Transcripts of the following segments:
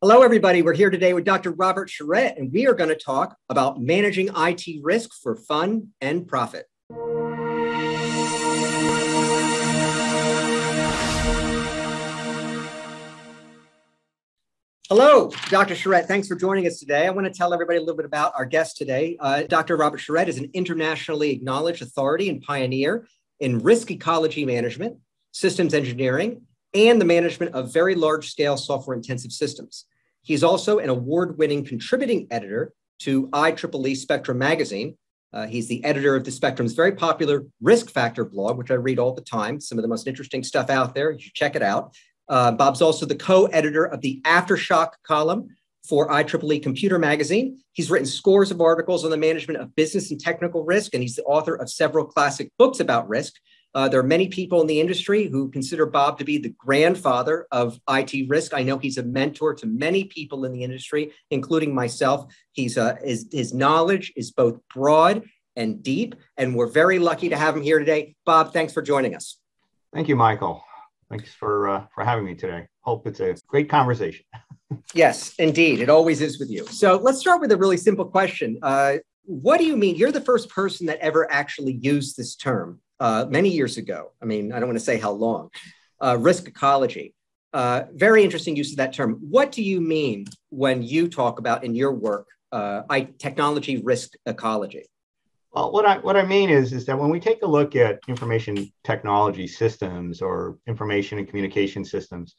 Hello, everybody. We're here today with Dr. Robert Charette, and we are going to talk about managing IT risk for fun and profit. Hello, Dr. Charette. Thanks for joining us today. I want to tell everybody a little bit about our guest today. Uh, Dr. Robert Charette is an internationally acknowledged authority and pioneer in risk ecology management, systems engineering, and the management of very large scale software intensive systems. He's also an award winning contributing editor to IEEE Spectrum magazine. Uh, he's the editor of the Spectrum's very popular Risk Factor blog, which I read all the time. Some of the most interesting stuff out there. You should check it out. Uh, Bob's also the co editor of the Aftershock column for IEEE Computer Magazine. He's written scores of articles on the management of business and technical risk, and he's the author of several classic books about risk, uh, there are many people in the industry who consider Bob to be the grandfather of IT risk. I know he's a mentor to many people in the industry, including myself. He's uh, his, his knowledge is both broad and deep, and we're very lucky to have him here today. Bob, thanks for joining us. Thank you, Michael. Thanks for uh, for having me today. Hope it's a great conversation. yes, indeed, it always is with you. So let's start with a really simple question. Uh, what do you mean? You're the first person that ever actually used this term uh, many years ago. I mean, I don't want to say how long. Uh, risk ecology. Uh, very interesting use of that term. What do you mean when you talk about in your work uh, I, technology risk ecology? Well, what I what I mean is is that when we take a look at information technology systems or information and communication systems,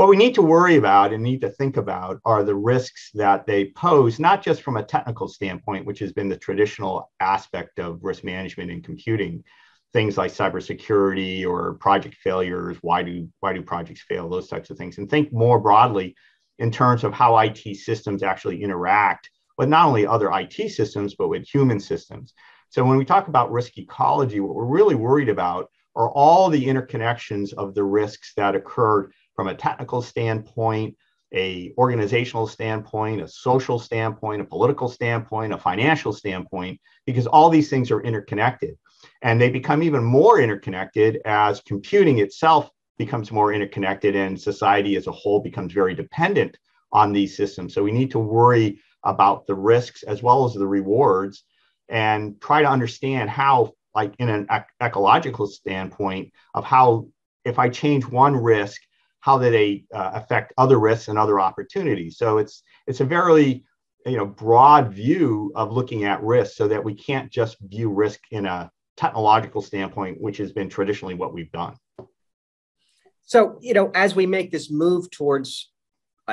what we need to worry about and need to think about are the risks that they pose, not just from a technical standpoint, which has been the traditional aspect of risk management in computing, things like cybersecurity or project failures. Why do why do projects fail? Those types of things, and think more broadly in terms of how IT systems actually interact with not only other IT systems but with human systems. So when we talk about risk ecology, what we're really worried about are all the interconnections of the risks that occur from a technical standpoint, a organizational standpoint, a social standpoint, a political standpoint, a financial standpoint, because all these things are interconnected. And they become even more interconnected as computing itself becomes more interconnected and society as a whole becomes very dependent on these systems. So we need to worry about the risks as well as the rewards and try to understand how, like in an ecological standpoint, of how if I change one risk, how do they uh, affect other risks and other opportunities. So it's it's a very you know broad view of looking at risk, so that we can't just view risk in a technological standpoint, which has been traditionally what we've done. So you know, as we make this move towards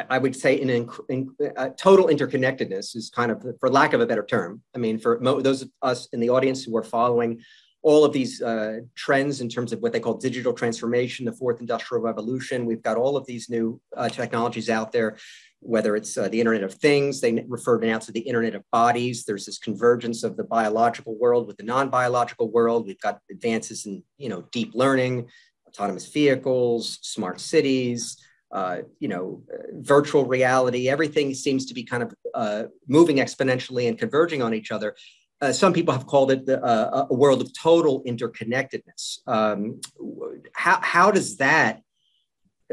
I would say in, in, in uh, total interconnectedness is kind of, for lack of a better term. I mean, for mo- those of us in the audience who are following all of these uh, trends in terms of what they call digital transformation, the fourth industrial revolution. We've got all of these new uh, technologies out there, whether it's uh, the Internet of Things, they refer now to the Internet of Bodies. There's this convergence of the biological world with the non-biological world. We've got advances in you know deep learning, autonomous vehicles, smart cities. Uh, you know, virtual reality, everything seems to be kind of uh, moving exponentially and converging on each other uh, some people have called it the, uh, a world of total interconnectedness. Um, how, how does that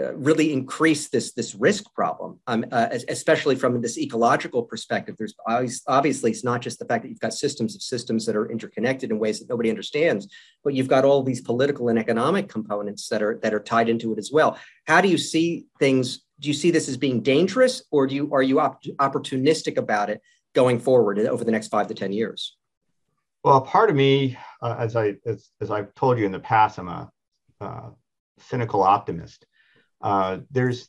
uh, really increase this, this risk problem, um, uh, especially from this ecological perspective? There's obviously, it's not just the fact that you've got systems of systems that are interconnected in ways that nobody understands, but you've got all these political and economic components that are, that are tied into it as well. How do you see things? Do you see this as being dangerous or do you, are you op- opportunistic about it going forward over the next five to 10 years? Well, part of me, uh, as I as, as I've told you in the past, I'm a uh, cynical optimist. Uh, there's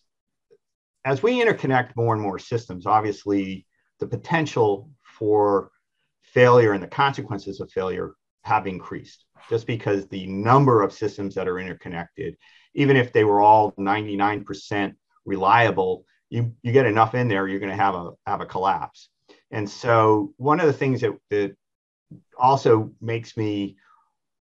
as we interconnect more and more systems, obviously the potential for failure and the consequences of failure have increased just because the number of systems that are interconnected, even if they were all 99% reliable, you, you get enough in there, you're going to have a have a collapse. And so one of the things that, that also makes me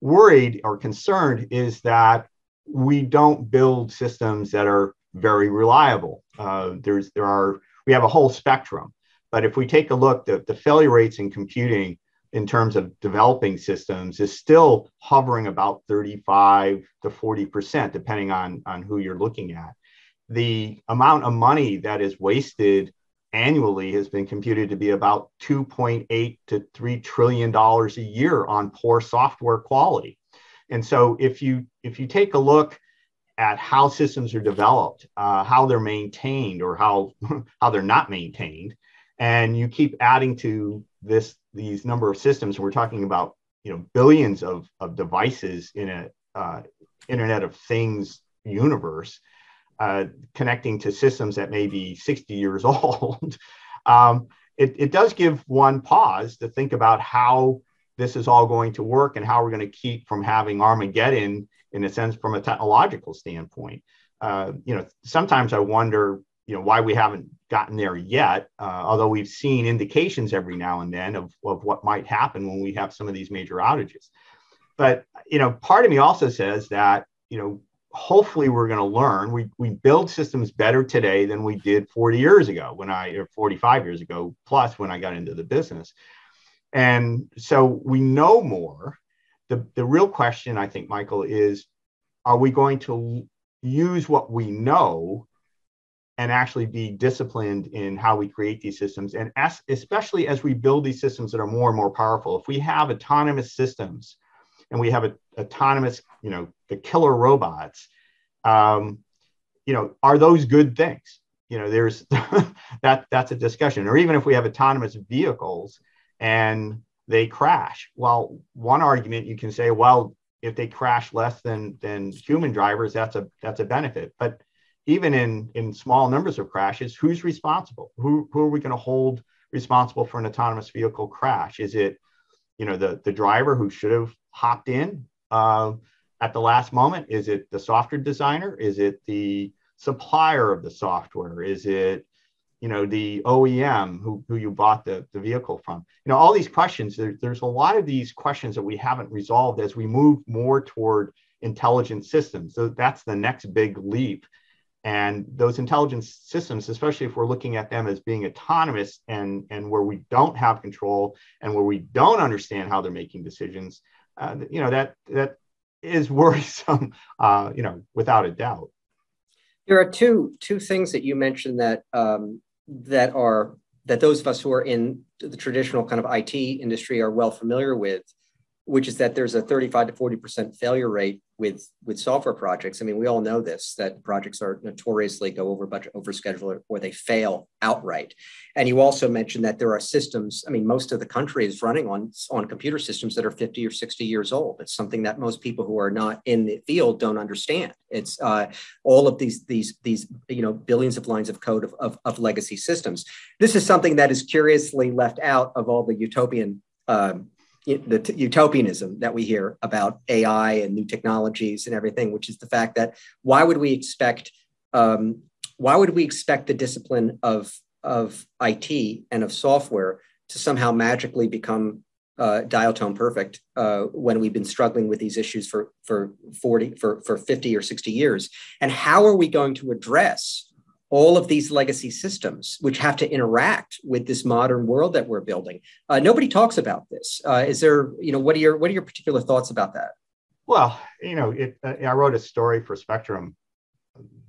worried or concerned is that we don't build systems that are very reliable. Uh, there's there are we have a whole spectrum, but if we take a look, the, the failure rates in computing in terms of developing systems is still hovering about 35 to 40 percent, depending on on who you're looking at. the amount of money that is wasted annually has been computed to be about 2.8 to 3 trillion dollars a year on poor software quality. And so if you if you take a look at how systems are developed uh, how they're maintained or how how they're not maintained and you keep adding to this these number of systems we're talking about you know billions of, of devices in a uh, internet of things universe uh, connecting to systems that may be 60 years old, um, it, it does give one pause to think about how this is all going to work and how we're going to keep from having Armageddon in a sense from a technological standpoint. Uh, you know, sometimes I wonder, you know, why we haven't gotten there yet, uh, although we've seen indications every now and then of, of what might happen when we have some of these major outages. But, you know, part of me also says that, you know, hopefully we're going to learn. We, we build systems better today than we did 40 years ago when I, or 45 years ago, plus when I got into the business. And so we know more. The, the real question, I think, Michael, is are we going to use what we know and actually be disciplined in how we create these systems? And as, especially as we build these systems that are more and more powerful, if we have autonomous systems and we have a, autonomous, you know, the killer robots, um, you know, are those good things? You know, there's that that's a discussion. Or even if we have autonomous vehicles and they crash, well, one argument you can say, well, if they crash less than than human drivers, that's a that's a benefit. But even in in small numbers of crashes, who's responsible? Who who are we going to hold responsible for an autonomous vehicle crash? Is it you know the the driver who should have hopped in uh, at the last moment? Is it the software designer? Is it the supplier of the software? Is it you know the OEM who, who you bought the, the vehicle from? You know all these questions. There, there's a lot of these questions that we haven't resolved as we move more toward intelligent systems. So that's the next big leap. And those intelligence systems, especially if we're looking at them as being autonomous and, and where we don't have control and where we don't understand how they're making decisions, uh, you know that that is worrisome, uh, you know, without a doubt. There are two two things that you mentioned that um, that are that those of us who are in the traditional kind of IT industry are well familiar with, which is that there's a 35 to 40 percent failure rate with with software projects. I mean, we all know this that projects are notoriously go over budget, over schedule, or they fail outright. And you also mentioned that there are systems. I mean, most of the country is running on on computer systems that are 50 or 60 years old. It's something that most people who are not in the field don't understand. It's uh, all of these these these you know billions of lines of code of, of, of legacy systems. This is something that is curiously left out of all the utopian um, the t- utopianism that we hear about AI and new technologies and everything, which is the fact that why would we expect um, why would we expect the discipline of of IT and of software to somehow magically become uh, dial tone perfect uh, when we've been struggling with these issues for for 40 for, for 50 or 60 years? And how are we going to address all of these legacy systems which have to interact with this modern world that we're building. Uh, nobody talks about this. Uh, is there you know what are your what are your particular thoughts about that? Well you know it, uh, i wrote a story for spectrum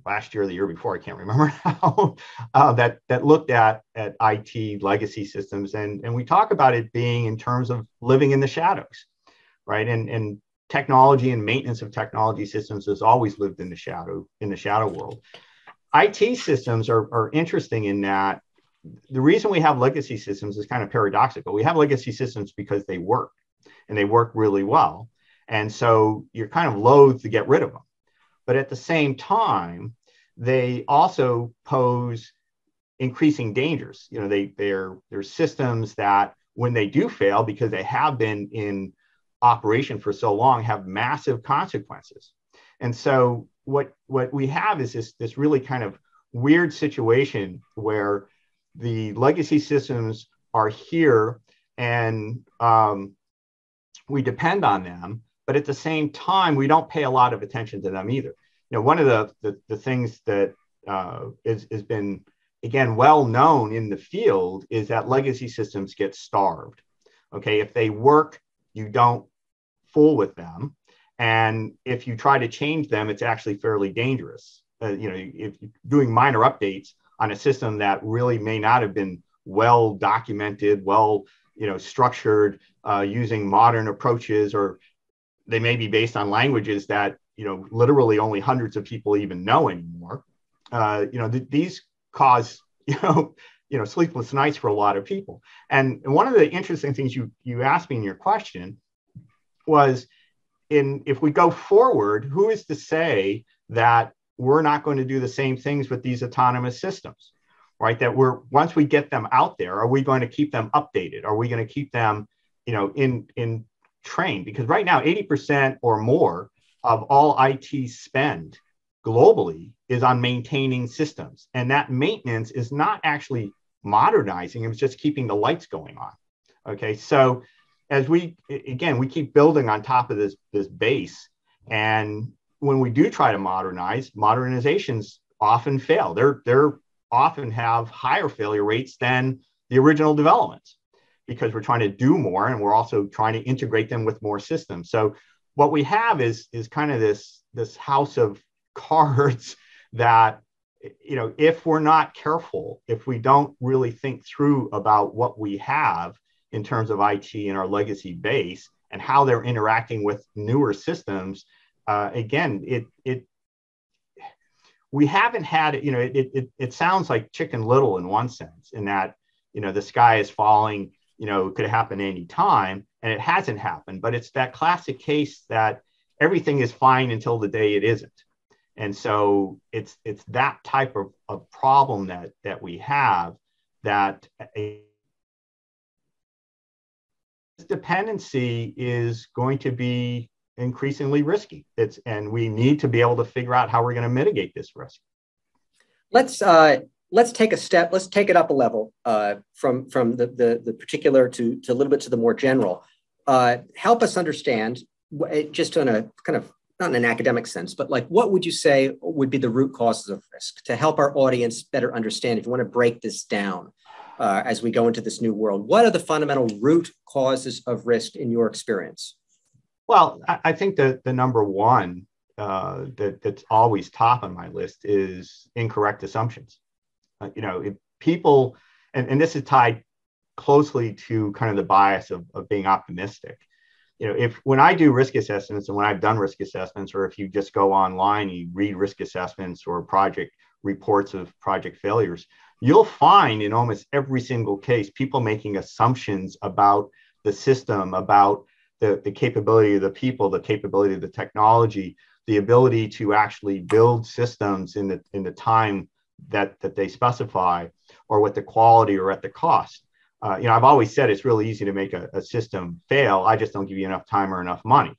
last year the year before i can't remember now uh, that that looked at at it legacy systems and and we talk about it being in terms of living in the shadows right? And and technology and maintenance of technology systems has always lived in the shadow in the shadow world IT systems are, are interesting in that the reason we have legacy systems is kind of paradoxical. We have legacy systems because they work and they work really well. And so you're kind of loath to get rid of them. But at the same time, they also pose increasing dangers. You know, they they're they're systems that when they do fail, because they have been in operation for so long, have massive consequences. And so what what we have is this this really kind of weird situation where the legacy systems are here and um, we depend on them but at the same time we don't pay a lot of attention to them either. You know one of the the, the things that uh, is, has been again well known in the field is that legacy systems get starved. Okay if they work you don't fool with them and if you try to change them, it's actually fairly dangerous. uh, you know, if you're doing minor updates on a system that really may not have been well documented, well, you know, structured, uh, using modern approaches, or they may be based on languages that you know literally only hundreds of people even know anymore. Uh, you know, th- these cause you know you know sleepless nights for a lot of people. And, and one of the interesting things you you asked me in your question was in if we go forward, who is to say that we're not going to do the same things with these autonomous systems? Right, that we're once we get them out there, are we going to keep them updated? Are we going to keep them, you know, in in trained? Because right now, 80% or more of all IT spend globally is on maintaining systems. And that maintenance is not actually modernizing, it's just keeping the lights going on. Okay. So as we again, we keep building on top of this, this base. And when we do try to modernize, modernizations often fail. They're they're often have higher failure rates than the original developments because we're trying to do more and we're also trying to integrate them with more systems. So what we have is is kind of this this house of cards that you know if we're not careful if we don't really think through about what we have in terms of it and our legacy base and how they're interacting with newer systems uh, again it it we haven't had you know it, it it sounds like chicken little in one sense in that you know the sky is falling you know could happen any time and it hasn't happened but it's that classic case that everything is fine until the day it isn't. And so it's it's that type of, of problem that that we have that dependency is going to be increasingly risky. It's and we need to be able to figure out how we're going to mitigate this risk. Let's uh, let's take a step let's take it up a level uh, from from the, the, the particular to to a little bit to the more general. Uh, help us understand just in a kind of not in an academic sense, but like what would you say would be the root causes of risk to help our audience better understand? If you want to break this down uh, as we go into this new world, what are the fundamental root causes of risk in your experience? Well, I think that the number one uh, that, that's always top on my list is incorrect assumptions. Uh, you know, if people, and, and this is tied closely to kind of the bias of, of being optimistic you know, if when I do risk assessments and when I've done risk assessments, or if you just go online, you read risk assessments or project reports of project failures, you'll find in almost every single case people making assumptions about the system, about the, the capability of the people, the capability of the technology, the ability to actually build systems in the in the time that that they specify, or with the quality or at the cost uh, you know, I've always said it's really easy to make a, a, system fail. I just don't give you enough time or enough money.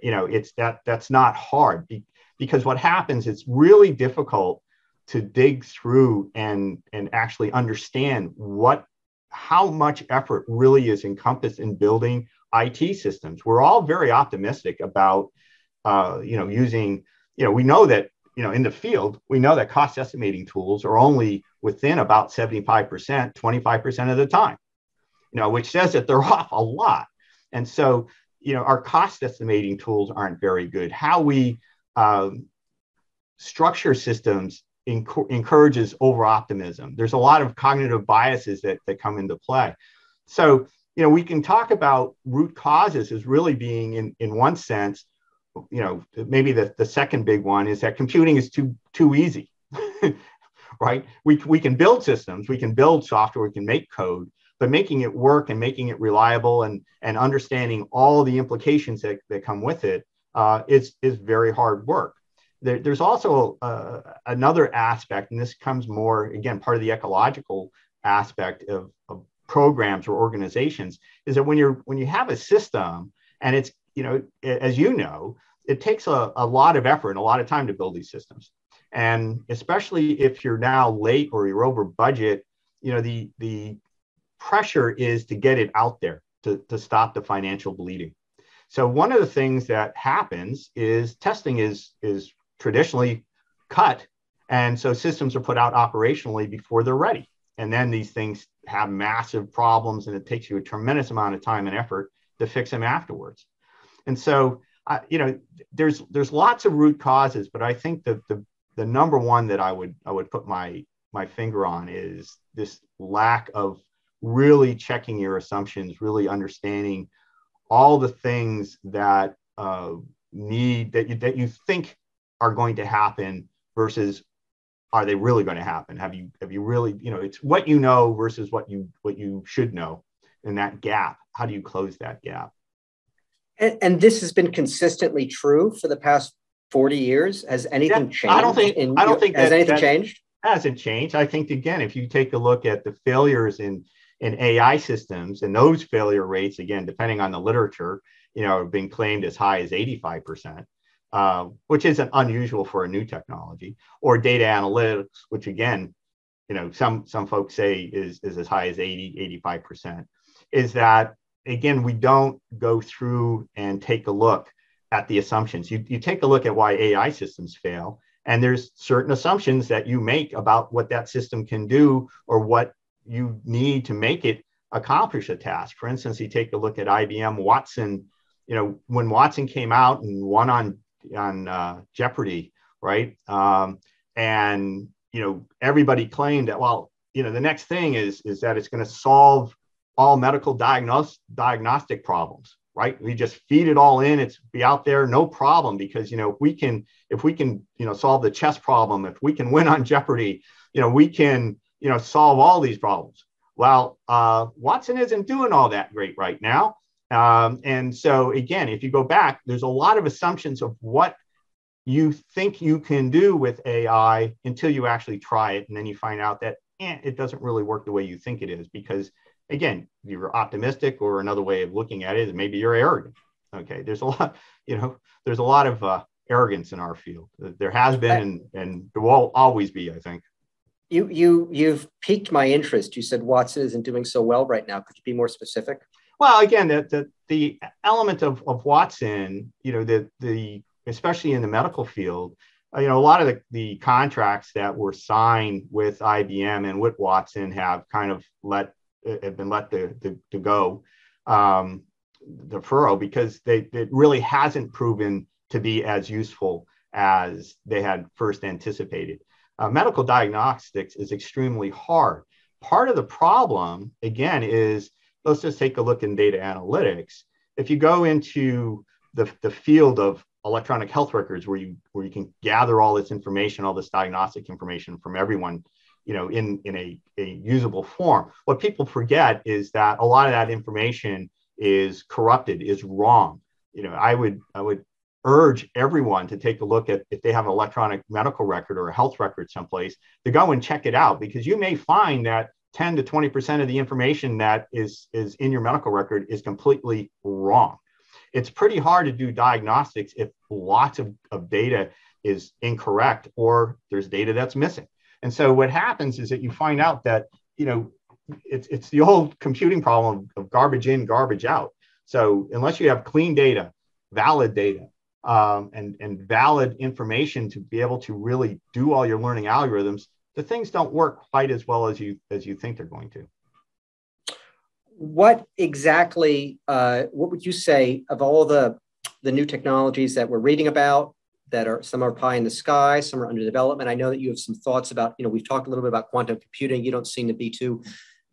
You know, it's that that's not hard be, because what happens, it's really difficult to dig through and and actually understand what how much effort really is encompassed in building IT systems. We're all very optimistic about uh, you know using you know we know that you know in the field we know that cost estimating tools are only within about 75%, 25% of the time, you know, which says that they're off a lot. And so, you know, our cost estimating tools aren't very good. How we um, structure systems enc- encourages over optimism. There's a lot of cognitive biases that, that come into play. So, you know, we can talk about root causes as really being, in, in one sense, you know, maybe the, the second big one is that computing is too too easy. right? We, we can build systems, we can build software, we can make code, but making it work and making it reliable and, and understanding all the implications that, that come with it uh, is, is very hard work. There, there's also uh, another aspect, and this comes more, again, part of the ecological aspect of, of programs or organizations, is that when you're when you have a system and it's, you know, as you know, it takes a, a lot of effort and a lot of time to build these systems. And especially if you're now late or you're over budget, you know, the, the pressure is to get it out there to, to stop the financial bleeding. So one of the things that happens is testing is, is traditionally cut. And so systems are put out operationally before they're ready. And then these things have massive problems and it takes you a tremendous amount of time and effort to fix them afterwards. And so, you know, there's there's lots of root causes, but I think that the the number one that I would I would put my my finger on is this lack of really checking your assumptions, really understanding all the things that uh, need that you, that you think are going to happen versus are they really going to happen? Have you have you really you know it's what you know versus what you what you should know and that gap. How do you close that gap? And, and this has been consistently true for the past 40 years. Has anything yeah, changed i don't think in, i don't think has that, anything that changed? hasn't changed. I think again if you take a look at the failures in in ai systems and those failure rates again depending on the literature you know have been claimed as high as 85% uh, which isn't unusual for a new technology, or data analytics, which again, you know, some some folks say is, is as high as 80, 85%, is that again, we don't go through and take a look at the assumptions. You, you take a look at why AI systems fail, and there's certain assumptions that you make about what that system can do or what you need to make it accomplish a task. For instance, you take a look at IBM Watson. You know, when Watson came out and won on on uh, Jeopardy, right? Um, and you know, everybody claimed that. Well, you know, the next thing is is that it's going to solve all medical diagnos- diagnostic problems, right? We just feed it all in; it's be out there, no problem. Because you know, if we can, if we can, you know, solve the chess problem, if we can win on Jeopardy, you know, we can, you know, solve all these problems. Well, uh, Watson isn't doing all that great right now. Um, and so, again, if you go back, there's a lot of assumptions of what you think you can do with AI until you actually try it. And then you find out that eh, it doesn't really work the way you think it is because, again, you're optimistic, or another way of looking at it is maybe you're arrogant. Okay. There's a lot, you know, there's a lot of uh, arrogance in our field. There has been and, and there will always be, I think. You, you, you've piqued my interest. You said Watson isn't doing so well right now. Could you be more specific? Well, again, the, the, the element of, of Watson, you know, the, the especially in the medical field, uh, you know, a lot of the, the contracts that were signed with IBM and with Watson have kind of let uh, have been let to, to go um, the furrow because they it really hasn't proven to be as useful as they had first anticipated. Uh, medical diagnostics is extremely hard. Part of the problem, again, is let's just take a look in data analytics. If you go into the, the field of electronic health records where you where you can gather all this information, all this diagnostic information from everyone, you know, in, in a, a usable form. What people forget is that a lot of that information is corrupted, is wrong. You know, I would I would urge everyone to take a look at if they have an electronic medical record or a health record someplace to go and check it out because you may find that 10 to 20% of the information that is, is in your medical record is completely wrong. It's pretty hard to do diagnostics if lots of, of data is incorrect or there's data that's missing. And so what happens is that you find out that, you know, it's, it's the old computing problem of garbage in, garbage out. So unless you have clean data, valid data, um, and, and valid information to be able to really do all your learning algorithms, the things don't work quite as well as you as you think they're going to what exactly uh, what would you say of all the the new technologies that we're reading about that are some are pie in the sky some are under development i know that you have some thoughts about you know we've talked a little bit about quantum computing you don't seem to be too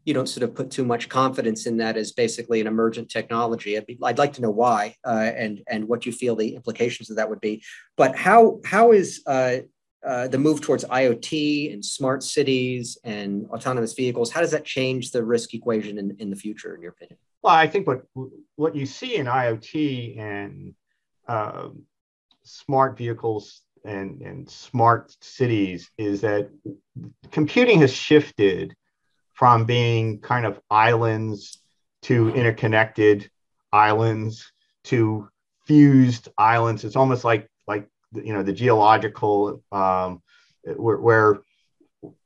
you don't sort of put too much confidence in that as basically an emergent technology. I'd, be, I'd like to know why uh, and and what you feel the implications of that would be. But how how is uh, uh, the move towards IoT and smart cities and autonomous vehicles, how does that change the risk equation in, in the future, in your opinion? Well, I think what what you see in IoT and uh, smart vehicles and, and smart cities is that computing has shifted from being kind of islands to interconnected islands to fused islands. It's almost like like you know the geological um, where, where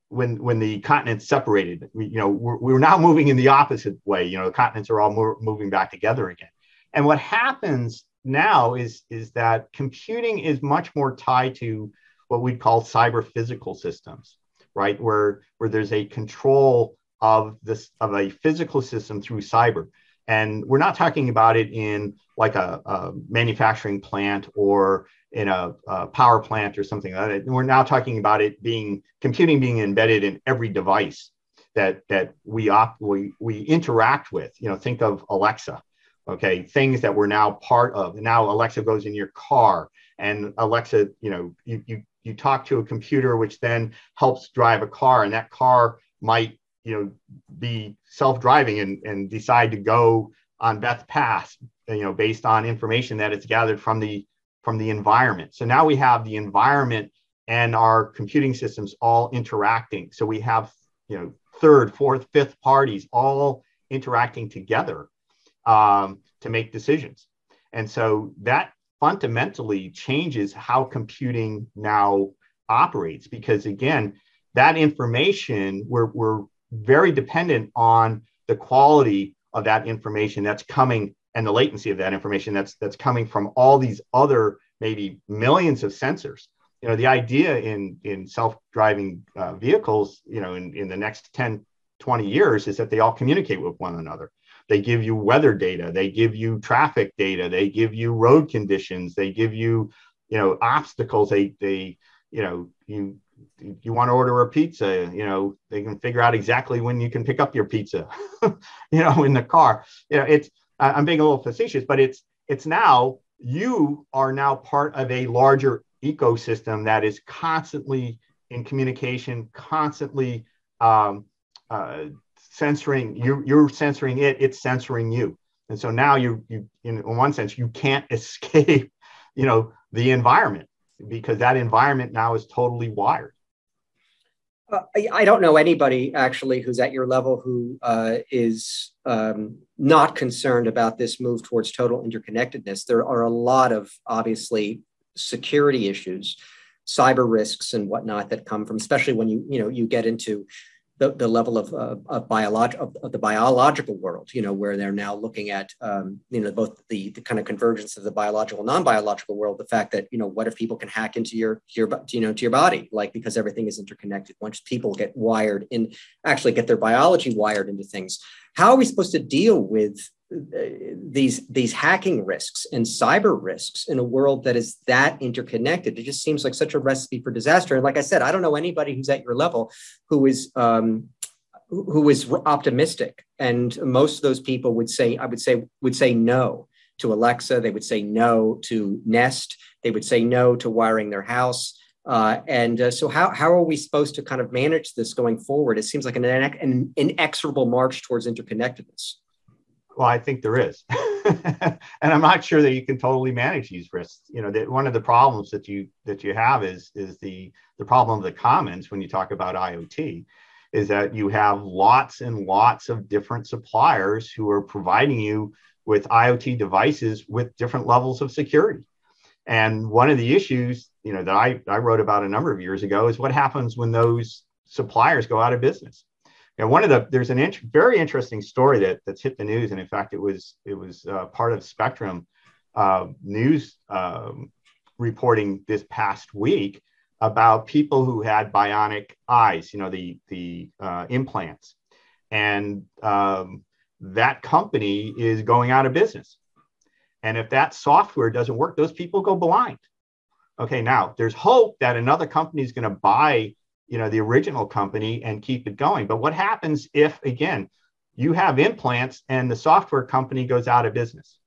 when when the continents separated we, you know we're, we're now moving in the opposite way you know the continents are all mo- moving back together again. And what happens now is is that computing is much more tied to what we'd call cyber physical systems right? Where where there's a control of this of a physical system through cyber And we're not talking about it in like a, a manufacturing plant or in a, a, power plant or something like that. We're now talking about it being computing being embedded in every device that that we op, we we interact with. You know, think of Alexa. Okay, things that we're now part of. And now Alexa goes in your car, and Alexa, you know, you you you talk to a computer, which then helps drive a car, and that car might you know be self-driving and, and decide to go on Beth Path, you know, based on information that it's gathered from the from the environment. So now we have the environment and our computing systems all interacting. So we have you know third, fourth, fifth parties all interacting together um, to make decisions. And so that fundamentally changes how computing now operates because again, that information we're, we're very dependent on the quality of that information that's coming and the latency of that information that's that's coming from all these other maybe millions of sensors. You know the idea in in self-driving uh, vehicles you know in, in the next 10 20 years is that they all communicate with one another. They give you weather data. They give you traffic data. They give you road conditions. They give you you know obstacles. They they you know you you want to order a pizza you know they can figure out exactly when you can pick up your pizza you know in the car. You know it's i'm being a little facetious but it's it's now you are now part of a larger ecosystem that is constantly in communication constantly um, uh, censoring you you're censoring it it's censoring you. And so now you you in, in one sense you can't escape you know the environment because that environment now is totally wired uh, I, don't know anybody actually who's at your level who uh, is um, not concerned about this move towards total interconnectedness. There are a lot of obviously security issues, cyber risks, and whatnot that come from, especially when you you know you get into the, the level of, uh, of, biolog- of, of, the biological world, you know, where they're now looking at, um, you know, both the, the kind of convergence of the biological, non-biological world, the fact that, you know, what if people can hack into your, your, you know, to your body, like, because everything is interconnected. Once people get wired in, actually get their biology wired into things, how are we supposed to deal with these these hacking risks and cyber risks in a world that is that interconnected. It just seems like such a recipe for disaster. And like i said i don't know anybody who's at your level who is um, who is optimistic. And most of those people would say i would say would say no to alexa. They would say no to nest. They would say no to wiring their house. Uh, and uh, so how, how are we supposed to kind of manage this going forward? It seems like an, an inexorable march towards interconnectedness well, I think there is, and I'm not sure that you can totally manage these risks. You know, that one of the problems that you that you have is is the the problem of the commons when you talk about IoT, is that you have lots and lots of different suppliers who are providing you with IoT devices with different levels of security. And one of the issues, you know, that I, I wrote about a number of years ago is what happens when those suppliers go out of business know, one of the there's an int- very interesting story that that's hit the news, and in fact, it was it was uh, part of Spectrum uh, news um, reporting this past week about people who had bionic eyes, you know, the the uh, implants, and um, that company is going out of business. And if that software doesn't work, those people go blind. Okay, now there's hope that another company is going to buy you know the original company and keep it going. But what happens if again you have implants and the software company goes out of business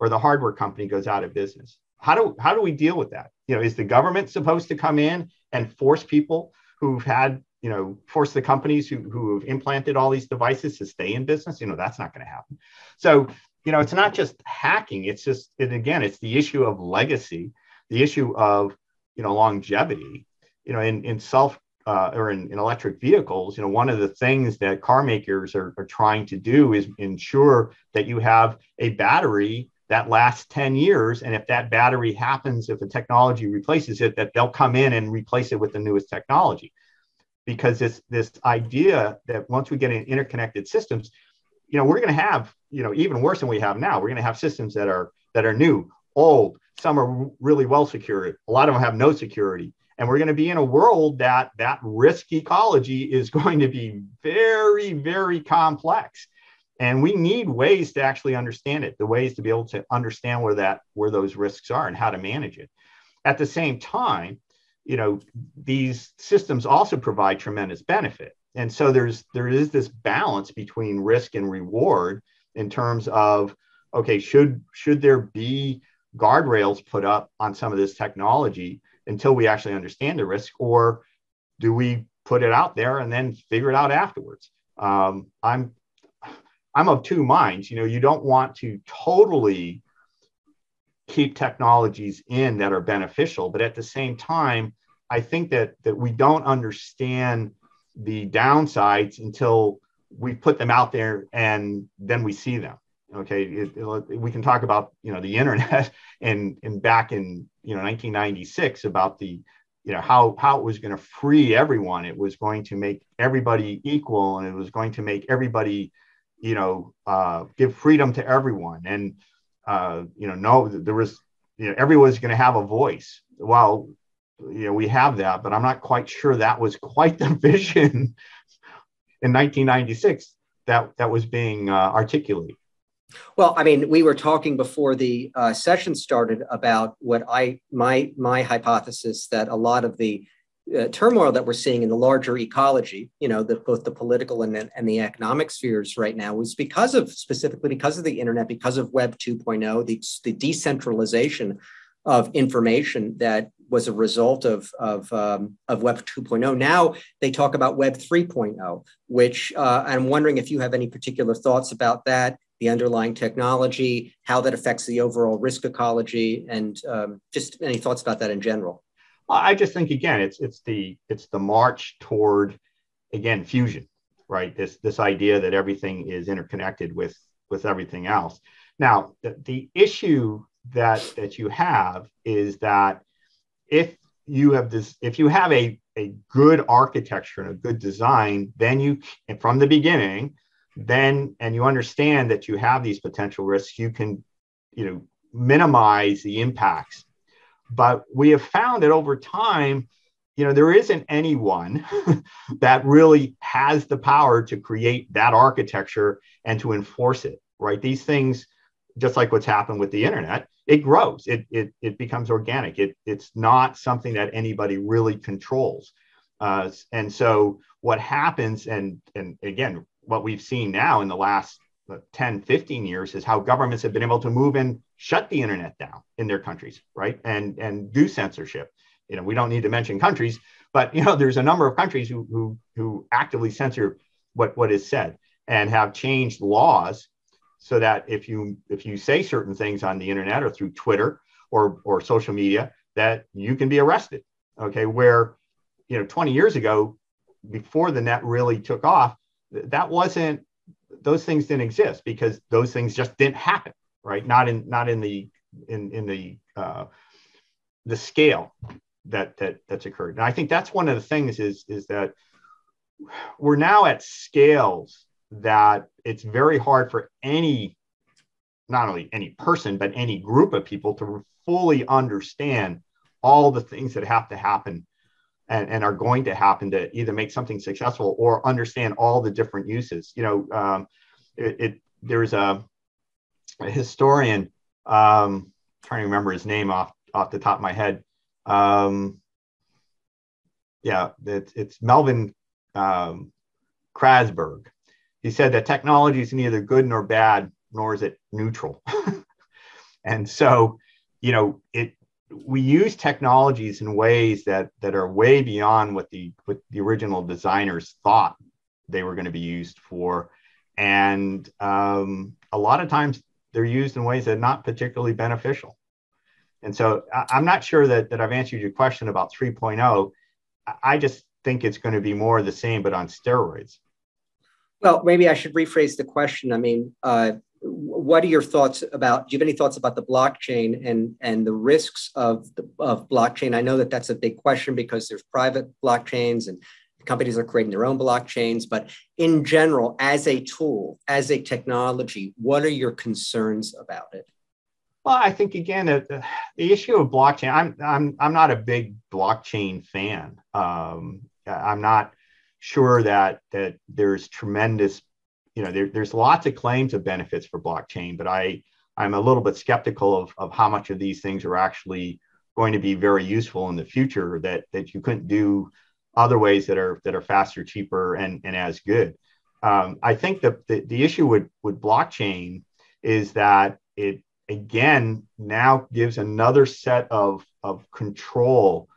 or the hardware company goes out of business? How do how do we deal with that? You know is the government supposed to come in and force people who've had you know force the companies who, who have implanted all these devices to stay in business? You know that's not going to happen. So you know it's not just hacking. It's just it, again it's the issue of legacy the issue of you know longevity you know in, in self uh, or in, in, electric vehicles, you know, one of the things that car makers are, are trying to do is ensure that you have a battery that lasts 10 years. And if that battery happens, if the technology replaces it, that they'll come in and replace it with the newest technology. Because this, this idea that once we get in interconnected systems, you know, we're going to have, you know, even worse than we have now, we're going to have systems that are that are new, old, some are really well secured. A lot of them have no security and we're going to be in a world that that risk ecology is going to be very, very complex. and we need ways to actually understand it the ways to be able to understand where that where those risks are and how to manage it at the same time you know these systems also provide tremendous benefit and so there's there is this balance between risk and reward in terms of okay should should there be guardrails put up on some of this technology until we actually understand the risk or do we put it out there and then figure it out afterwards? Um, i'm i'm of two minds. You know you don't want to totally keep technologies in that are beneficial but at the same time i think that that we don't understand the downsides until we put them out there and then we see them okay it, it, we can talk about you know the internet and and back in you know 1996 about the you know how how it was going to free everyone. It was going to make everybody equal and it was going to make everybody you know uh, give freedom to everyone. And uh, you know no there was you know everyone's going to have a voice. Well you know we have that but i'm not quite sure that was quite the vision in 1996 that that was being uh, articulated well, I mean, we were talking before the uh, session started about what I my my hypothesis that a lot of the uh, turmoil that we're seeing in the larger ecology, you know, the, both the political and, and the economic spheres right now, was because of specifically because of the internet, because of Web 2.0, the, the decentralization of information that was a result of, of, um, of Web 2.0. Now they talk about Web 3.0, which uh, I'm wondering if you have any particular thoughts about that the underlying technology, how that affects the overall risk ecology, and um, just any thoughts about that in general. I just think again, it's it's the it's the march toward again fusion, right? This this idea that everything is interconnected with with everything else. Now, the, the issue that that you have is that if you have this, if you have a a good architecture and a good design, then you from the beginning then and you understand that you have these potential risks you can you know minimize the impacts. But we have found that over time you know there isn't anyone that really has the power to create that architecture and to enforce it right? These things just like what's happened with the internet it grows. It it, it becomes organic. It, it's not something that anybody really controls. Uh, and so what happens and and again what we've seen now in the last uh, 10 15 years is how governments have been able to move and shut the internet down in their countries right? And and do censorship. You know we don't need to mention countries but you know there's a number of countries who who, who actively censor what what is said and have changed laws so that if you if you say certain things on the internet or through twitter or or social media that you can be arrested okay? Where you know 20 years ago before the net really took off that wasn't those things didn't exist because those things just didn't happen right? Not in not in the in in the uh, the scale that that that's occurred. And i think that's one of the things is is that we're now at scales that it's very hard for any not only any person but any group of people to fully understand all the things that have to happen and, and are going to happen to either make something successful or understand all the different uses. You know, um, it, it, there's a, a historian, um, trying to remember his name off off the top of my head. Um, yeah, it, it's Melvin um, Kranzberg. He said that technology is neither good nor bad, nor is it neutral. and so, you know, it we use technologies in ways that that are way beyond what the what the original designers thought they were going to be used for. And um, a lot of times they're used in ways that are not particularly beneficial. And so I, i'm not sure that that i've answered your question about 3.0 i just think it's going to be more of the same but on steroids. Well maybe i should rephrase the question. I mean uh, what are your thoughts about? Do you have any thoughts about the blockchain and and the risks of the, of blockchain? I know that that's a big question because there's private blockchains and companies are creating their own blockchains. But in general, as a tool, as a technology, what are your concerns about it? Well, I think again the, the issue of blockchain. I'm I'm I'm not a big blockchain fan. Um, I'm not sure that that there's tremendous you know, there, there's lots of claims of benefits for blockchain, but I, I'm a little bit skeptical of, of how much of these things are actually going to be very useful in the future that, that you couldn't do other ways that are that are faster, cheaper, and, and as good. Um, I think that the, the issue with, with blockchain is that it again now gives another set of, of control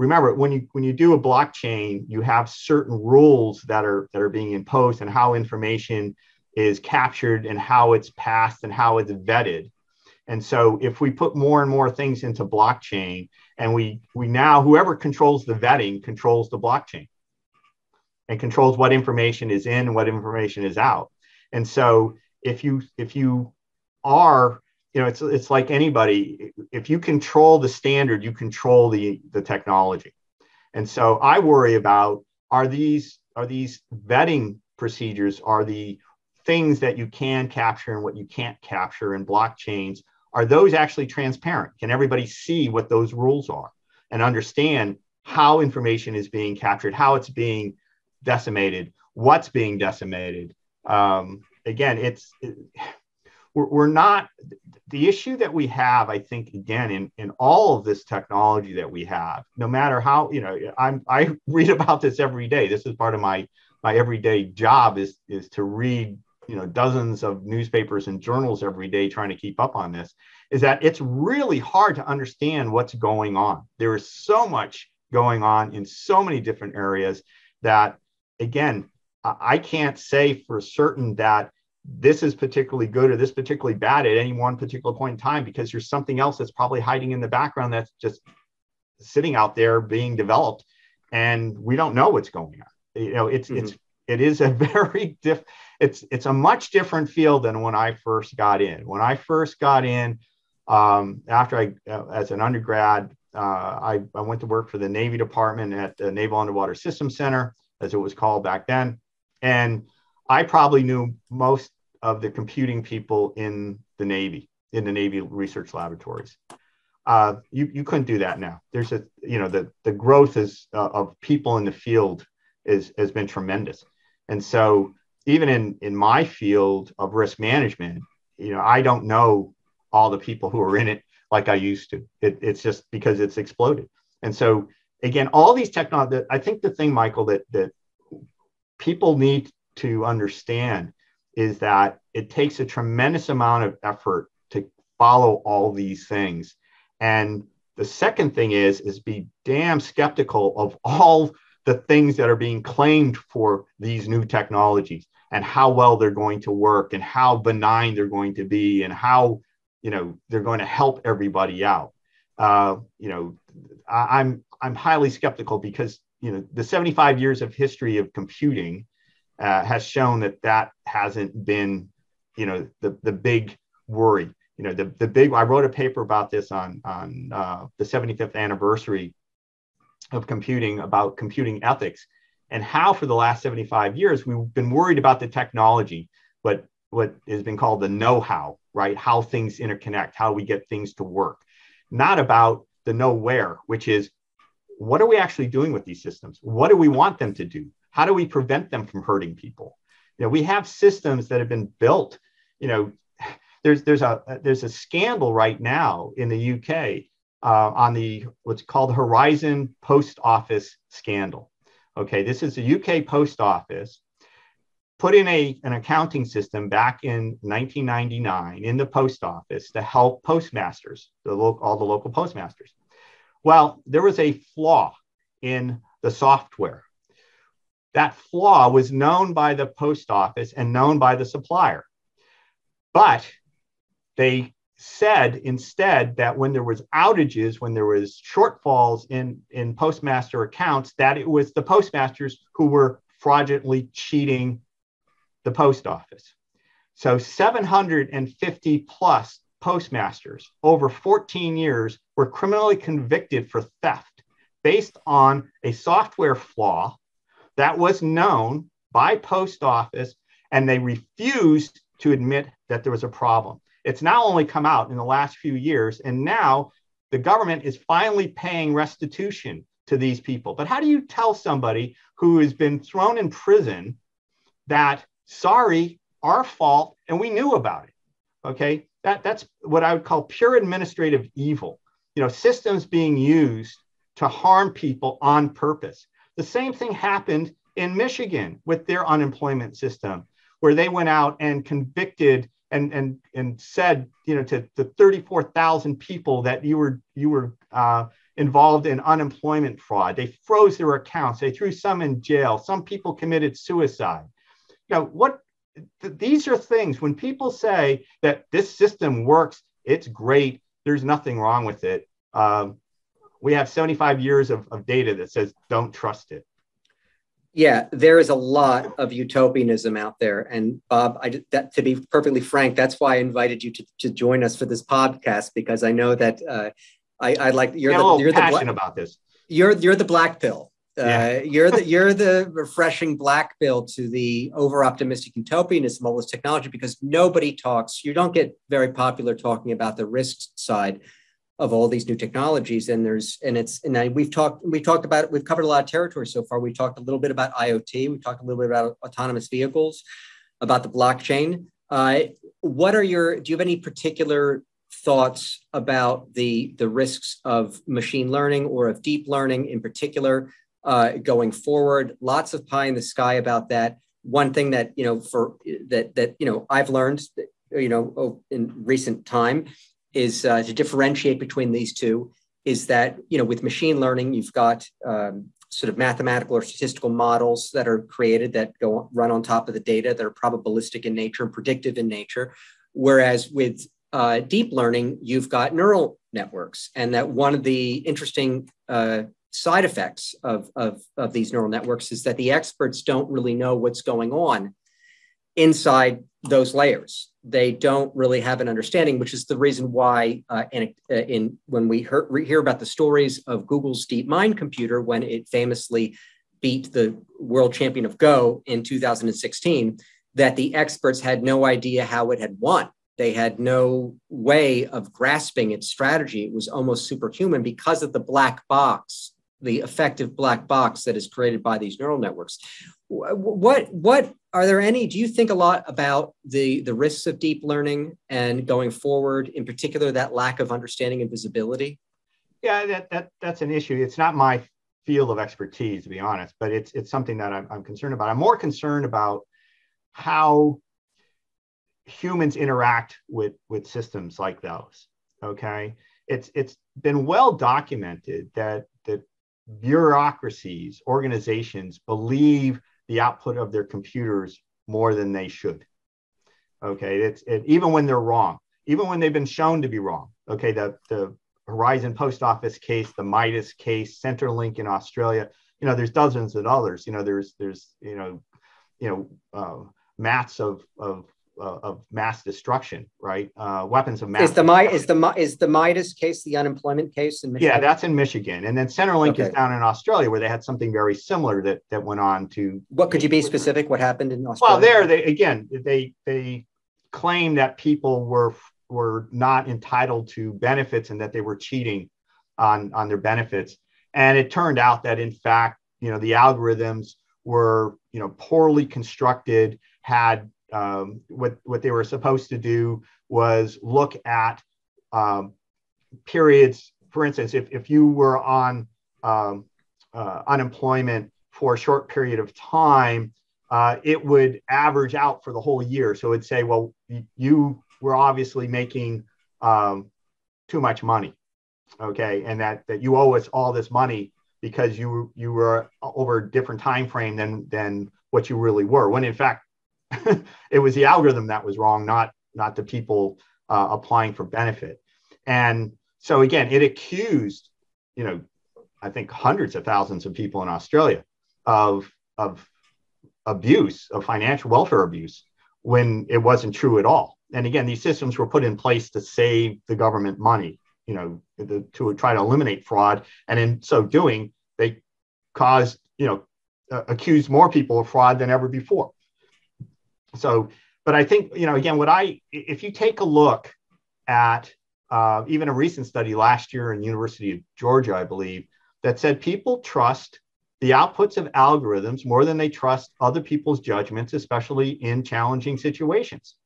remember when you when you do a blockchain you have certain rules that are that are being imposed and how information is captured and how it's passed and how it's vetted. And so if we put more and more things into blockchain and we we now whoever controls the vetting controls the blockchain and controls what information is in and what information is out. And so if you if you are you know it's it's like anybody if you control the standard you control the the technology. And so i worry about are these are these vetting procedures are the things that you can capture and what you can't capture in blockchains are those actually transparent? Can everybody see what those rules are and understand how information is being captured how it's being decimated what's being decimated? Um, again it's it, we're, we're not the issue that we have i think again in, in all of this technology that we have no matter how you know i'm i read about this every day. This is part of my my everyday job is is to read you know dozens of newspapers and journals every day trying to keep up on this is that it's really hard to understand what's going on. There is so much going on in so many different areas that again i can't say for certain that this is particularly good or this particularly bad at any one particular point in time because there's something else that's probably hiding in the background that's just sitting out there being developed. And we don't know what's going on. You know it's mm-hmm. it's it is a very diff it's it's a much different field than when i first got in. When i first got in um, after i uh, as an undergrad uh, I, I went to work for the navy department at the naval underwater systems center as it was called back then. And I probably knew most of the computing people in the Navy, in the Navy research laboratories. Uh, you, you couldn't do that now. There's a, you know, the, the growth is, uh, of people in the field is, has been tremendous. And so even in, in my field of risk management, you know, I don't know all the people who are in it like I used to. It, it's just because it's exploded. And so again, all these technology, I think the thing, Michael, that, that people need to understand is that it takes a tremendous amount of effort to follow all these things. And the second thing is is be damn skeptical of all the things that are being claimed for these new technologies and how well they're going to work and how benign they're going to be and how you know they're going to help everybody out. Uh, you know, I, I'm I'm highly skeptical because you know the 75 years of history of computing uh, has shown that that hasn't been, you know, the, the big worry. You know, the, the big, I wrote a paper about this on, on uh, the 75th anniversary of computing about computing ethics and how for the last 75 years we've been worried about the technology, but what has been called the know-how, right? How things interconnect, how we get things to work, not about the know where, which is what are we actually doing with these systems? What do we want them to do? How do we prevent them from hurting people? You know, we have systems that have been built. You know, there's there's a there's a scandal right now in the UK uh, on the what's called the Horizon Post Office scandal. Okay, this is the UK Post Office put in a, an accounting system back in 1999 in the post office to help postmasters, the lo- all the local postmasters. Well, there was a flaw in the software that flaw was known by the post office and known by the supplier. But they said instead that when there was outages, when there was shortfalls in, in postmaster accounts, that it was the postmasters who were fraudulently cheating the post office. So 750 plus postmasters over 14 years were criminally convicted for theft based on a software flaw that was known by post office and they refused to admit that there was a problem. It's now only come out in the last few years, and now the government is finally paying restitution to these people. But how do you tell somebody who has been thrown in prison that sorry, our fault, and we knew about it. Okay, that that's what I would call pure administrative evil. You know, systems being used to harm people on purpose. The same thing happened in Michigan with their unemployment system, where they went out and convicted and and and said, you know, to the 34,000 people that you were you were uh, involved in unemployment fraud. They froze their accounts. They threw some in jail. Some people committed suicide. Know what? Th- these are things when people say that this system works, it's great. There's nothing wrong with it. Um, we have 75 years of, of data that says don't trust it. Yeah, there is a lot of utopianism out there. And Bob, I, that, to be perfectly frank, that's why I invited you to, to join us for this podcast because I know that uh, I, I, like you're the you're the passionate about this. You're you're the black pill. Uh, yeah. you're the you're the refreshing black pill to the over optimistic utopianism of all this technology because nobody talks. You don't get very popular talking about the risk side of all these new technologies and there's and it's and I, we've talked we talked about it we've covered a lot of territory so far. We talked a little bit about iot we talked a little bit about autonomous vehicles about the blockchain. Uh, what are your do you have any particular thoughts about the the risks of machine learning or of deep learning in particular uh, going forward? Lots of pie in the sky about that. One thing that you know for that that you know i've learned you know in recent time is uh, to differentiate between these two is that you know with machine learning you've got um, sort of mathematical or statistical models that are created that go run on top of the data that are probabilistic in nature and predictive in nature whereas with uh, deep learning you've got neural networks and that one of the interesting uh, side effects of, of, of these neural networks is that the experts don't really know what's going on inside those layers. They don't really have an understanding, which is the reason why, uh, in, uh, in, when we hear, hear about the stories of Google's DeepMind computer when it famously beat the world champion of Go in 2016, that the experts had no idea how it had won. They had no way of grasping its strategy. It was almost superhuman because of the black box, the effective black box that is created by these neural networks. What what are there any do you think a lot about the the risks of deep learning and going forward in particular that lack of understanding and visibility? Yeah that, that that's an issue. It's not my field of expertise to be honest but it's it's something that I'm, I'm concerned about. I'm more concerned about how humans interact with with systems like those okay? It's it's been well documented that that bureaucracies organizations believe the output of their computers more than they should. Okay, it's it, even when they're wrong, even when they've been shown to be wrong. Okay, the the Horizon Post Office case, the Midas case, Centrelink in Australia. You know, there's dozens of others. You know, there's there's you know, you know, uh, mats of of uh, of mass destruction, right? Uh, weapons of mass. Is the Mi- is the is the Midas case the unemployment case in Michigan? Yeah, that's in Michigan, and then Centrelink okay. is down in Australia, where they had something very similar that that went on to. What could you be specific? What happened in Australia? Well, there they again they they claim that people were were not entitled to benefits and that they were cheating on on their benefits, and it turned out that in fact, you know, the algorithms were you know poorly constructed, had um, what what they were supposed to do was look at um, periods. For instance, if if you were on um, uh, unemployment for a short period of time, uh, it would average out for the whole year. So it'd say, well, you were obviously making um, too much money, okay, and that that you owe us all this money because you you were over a different time frame than than what you really were. When in fact it was the algorithm that was wrong, not not the people uh, applying for benefit. And so again, it accused, you know, I think hundreds of thousands of people in Australia of of abuse, of financial welfare abuse, when it wasn't true at all. And again, these systems were put in place to save the government money, you know, the, to try to eliminate fraud. And in so doing, they caused, you know, uh, accused more people of fraud than ever before so but i think you know again what i if you take a look at uh, even a recent study last year in university of georgia i believe that said people trust the outputs of algorithms more than they trust other people's judgments, especially in challenging situations.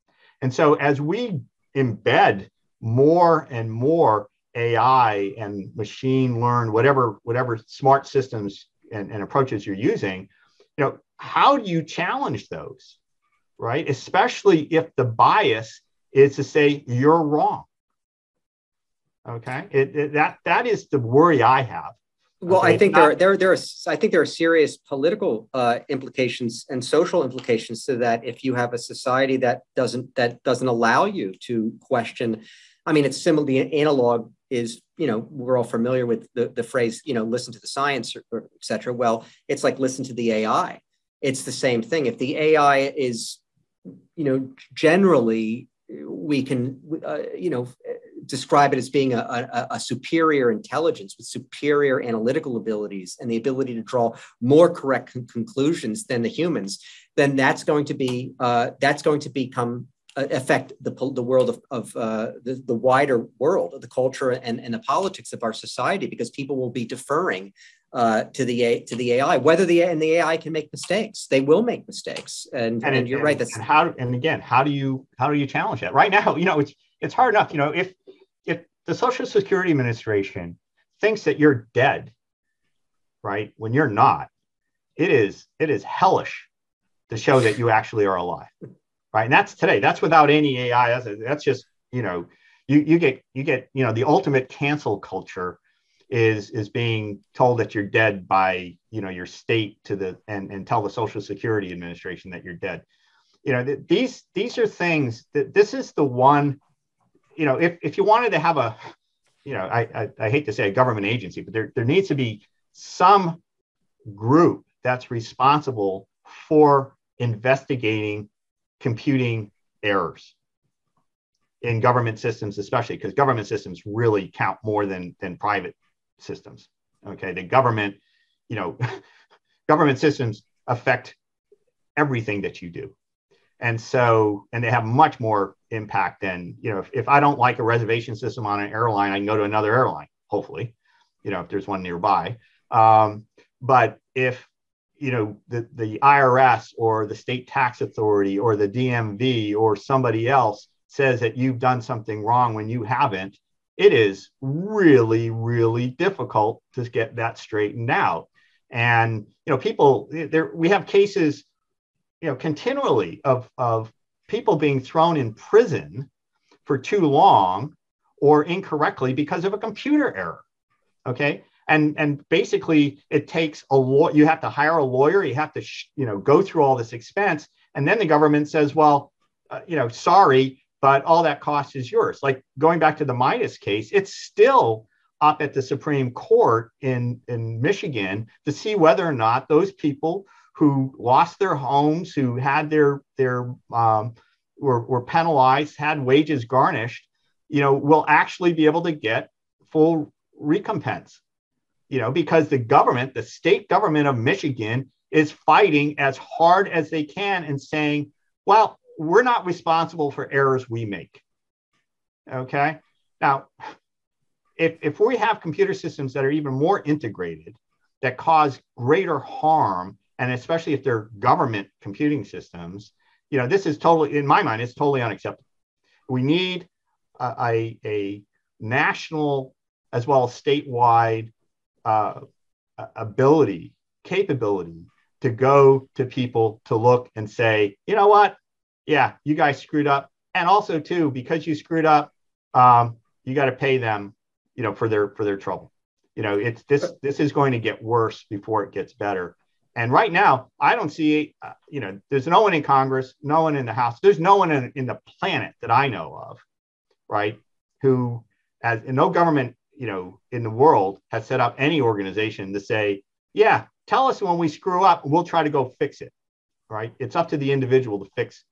And so, as we embed more and more AI and machine learn, whatever whatever smart systems and, and approaches you're using, you know, how do you challenge those, right? Especially if the bias is to say you're wrong. Okay, it, it, that that is the worry I have. Well, okay. I think there, there, there are, I think there are serious political uh, implications and social implications to that. If you have a society that doesn't that doesn't allow you to question, I mean, it's similar. The analog is, you know, we're all familiar with the, the phrase, you know, listen to the science, or, or et cetera. Well, it's like listen to the AI. It's the same thing. If the AI is, you know, generally we can, uh, you know, describe it as being a, a, a, superior intelligence with superior analytical abilities and the ability to draw more correct con- conclusions than the humans, then that's going to be uh, that's going to become uh, affect the, the world of, of uh, the, the wider world, the culture and, and the politics of our society, because people will be deferring uh, to the to the AI. Whether the and the AI can make mistakes, they will make mistakes. And and, and you're and, right. That's and how and again, how do you how do you challenge that? Right now, you know, it's it's hard enough. You know, if if the Social Security Administration thinks that you're dead, right, when you're not, it is it is hellish to show that you actually are alive, right? And that's today. That's without any AI. That's, that's just you know, you you get you get you know the ultimate cancel culture is is being told that you're dead by you know your state to the and and tell the social security administration that you're dead. You know th- these these are things that this is the one you know if, if you wanted to have a you know I, I, I hate to say a government agency but there, there needs to be some group that's responsible for investigating computing errors in government systems especially because government systems really count more than than private systems. Okay, the government, you know, government systems affect everything that you do. And so, and they have much more impact than, you know, if, if I don't like a reservation system on an airline, I can go to another airline, hopefully, you know, if there's one nearby. Um, but if, you know, the, the IRS or the state tax authority or the DMV or somebody else says that you've done something wrong when you haven't, it is really, really difficult to get that straightened out. And you know, people there we have cases, you know, continually of of people being thrown in prison for too long or incorrectly because of a computer error. Okay. And, and basically it takes a lot, you have to hire a lawyer, you have to, sh- you know, go through all this expense. And then the government says, well, uh, you know, sorry, but all that cost is yours. Like going back to the Midas case, it's still up at the Supreme Court in, in Michigan to see whether or not those people who lost their homes, who had their their um, were, were penalized, had wages garnished, you know, will actually be able to get full recompense. You know, because the government, the state government of Michigan, is fighting as hard as they can and saying, well, we're not responsible for errors we make. Okay. Now, if, if we have computer systems that are even more integrated that cause greater harm, and especially if they're government computing systems, you know, this is totally, in my mind, it's totally unacceptable. We need a, a, a national as well as statewide uh, ability, capability to go to people to look and say, you know what, yeah, you guys screwed up. And also too, because you screwed up, um, you got to pay them, you know, for their for their trouble. You know, it's this this is going to get worse before it gets better. And right now, I don't see, uh, you know, there's no one in Congress, no one in the House, there's no one in, in the planet that I know of, right, who has no government, you know, in the world has set up any organization to say, yeah, tell us when we screw up, we'll try to go fix it, right? It's up to the individual to fix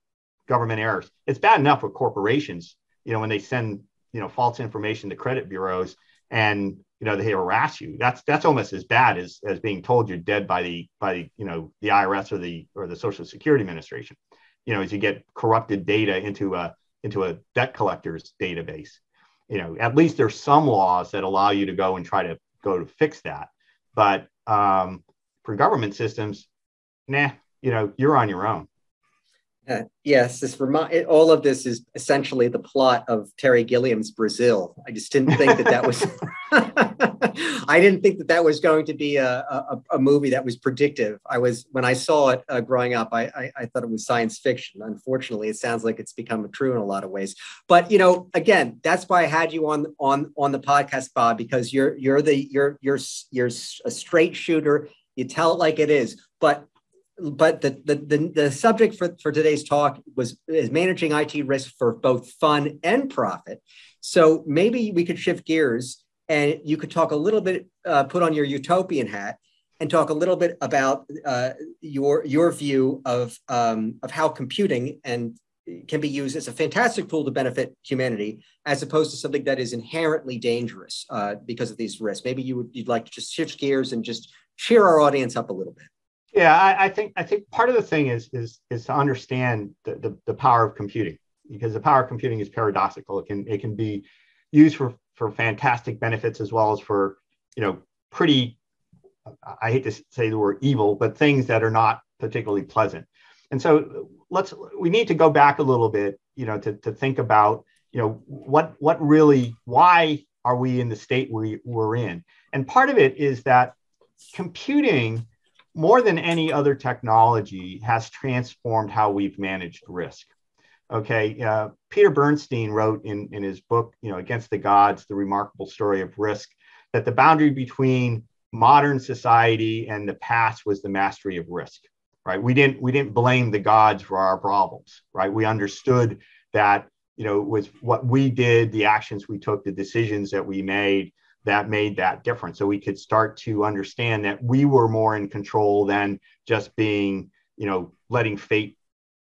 government errors. It's bad enough with corporations, you know, when they send, you know, false information to credit bureaus and you know they harass you. That's that's almost as bad as as being told you're dead by the by you know the IRS or the or the Social Security Administration. You know, as you get corrupted data into a into a debt collector's database. You know, at least there's some laws that allow you to go and try to go to fix that. But um, for government systems, nah, you know, you're on your own. Uh, yes, this remi- all of this is essentially the plot of Terry Gilliam's Brazil. I just didn't think that that was. I didn't think that that was going to be a, a, a, movie that was predictive. I was when I saw it uh, growing up, I, I, I thought it was science fiction. Unfortunately, it sounds like it's become true in a lot of ways. But you know, again, that's why I had you on on on the podcast, Bob, because you're you're the you're you're you're a straight shooter. You tell it like it is, but but the, the, the, the, subject for, for today's talk was is managing IT risk for both fun and profit. So maybe we could shift gears and you could talk a little bit, uh, put on your utopian hat and talk a little bit about uh, your, your view of, um, of how computing and can be used as a fantastic tool to benefit humanity, as opposed to something that is inherently dangerous uh, because of these risks. Maybe you would, you'd like to just shift gears and just cheer our audience up a little bit. Yeah, I, I, think I think part of the thing is is is to understand the, the, the power of computing because the power of computing is paradoxical. It can it can be used for for fantastic benefits as well as for you know pretty I hate to say the word evil, but things that are not particularly pleasant. And so let's we need to go back a little bit, you know, to, to think about, you know, what what really why are we in the state we, we're in? And part of it is that computing more than any other technology, has transformed how we've managed risk. Okay, uh, Peter Bernstein wrote in, in his book, you know, Against the Gods, the remarkable story of risk, that the boundary between modern society and the past was the mastery of risk. Right? We didn't we didn't blame the gods for our problems. Right? We understood that you know was what we did, the actions we took, the decisions that we made that made that difference. So we could start to understand that we were more in control than just being, you know, letting fate,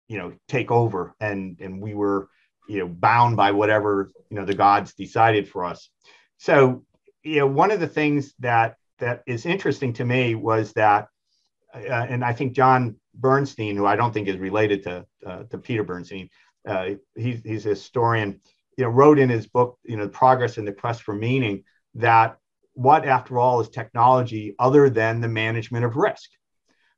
you know, take over and and we were, you know, bound by whatever, you know, the gods decided for us. So, you know, one of the things that that is interesting to me was that uh, and I think John Bernstein, who I don't think is related to uh, to Peter Bernstein, uh, he's, he's a historian, you know, wrote in his book, you know, Progress in the Quest for Meaning, that what, after all, is technology other than the management of risk?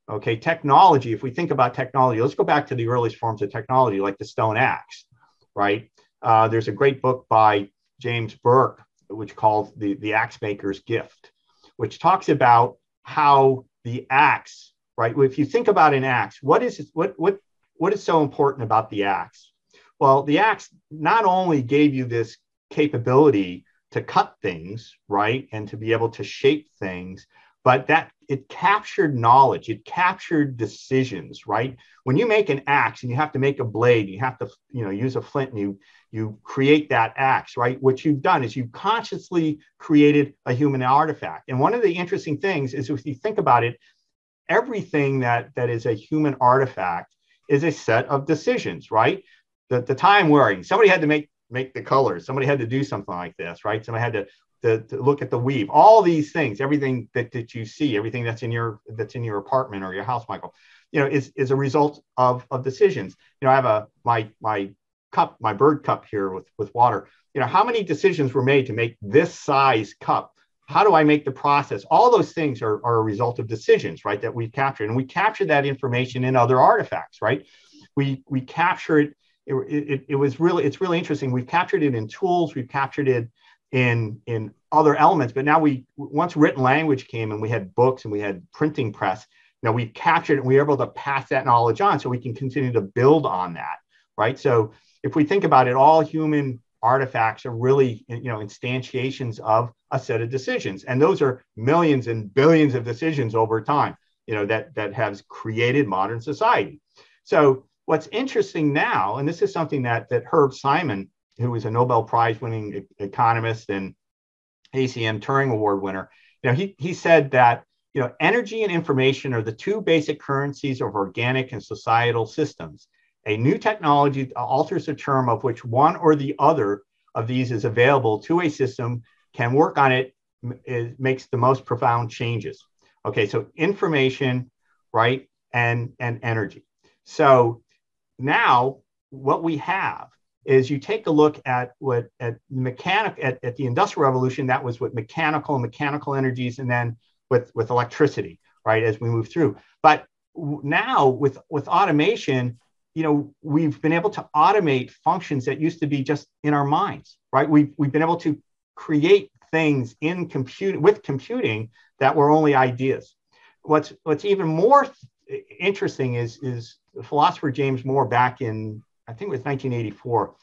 Okay, technology, if we think about technology, let's go back to the earliest forms of technology, like the stone axe, right? Uh, there's a great book by James Burke, which called the, the Axe Maker's Gift, which talks about how the axe, right? If you think about an axe, what is what what what is so important about the axe? Well, the axe not only gave you this capability to cut things, right? And to be able to shape things. But that it captured knowledge, it captured decisions, right? When you make an axe and you have to make a blade, you have to, you know, use a flint and you you create that axe, right? What you've done is you consciously created a human artifact. And one of the interesting things is if you think about it, everything that that is a human artifact is a set of decisions, right? The, the time wearing, somebody had to make make the colors. Somebody had to do something like this, right? Somebody had to, to, to, look at the weave. All these things, everything that, that you see, everything that's in your that's in your apartment or your house, Michael, you know, is, is a result of, of decisions. You know, I have a my my cup, my bird cup here with, with water. You know, how many decisions were made to make this size cup? How do I make the process? All those things are, are a result of decisions, right? That we captured. And we capture that information in other artifacts, right? We we capture it it, it, it was really it's really interesting. We've captured it in tools, we've captured it in in other elements, but now we once written language came and we had books and we had printing press. Now we captured and we were able to pass that knowledge on, so we can continue to build on that, right? So if we think about it, all human artifacts are really you know instantiations of a set of decisions, and those are millions and billions of decisions over time, you know that that has created modern society. So What's interesting now, and this is something that, that Herb Simon, who is a Nobel Prize winning economist and ACM Turing Award winner, you know, he, he said that you know, energy and information are the two basic currencies of organic and societal systems. A new technology alters the term of which one or the other of these is available to a system can work on it, it makes the most profound changes. Okay, so information, right, and and energy. So now what we have is you take a look at what at mechanic at, at the industrial revolution that was with mechanical mechanical energies and then with with electricity right, as we move through. But now with with automation, you know, we've been able to automate functions that used to be just in our minds, right? We've we've been able to create things in compute with computing that were only ideas. What's what's even more interesting is is the philosopher James Moor back in I think it was 1984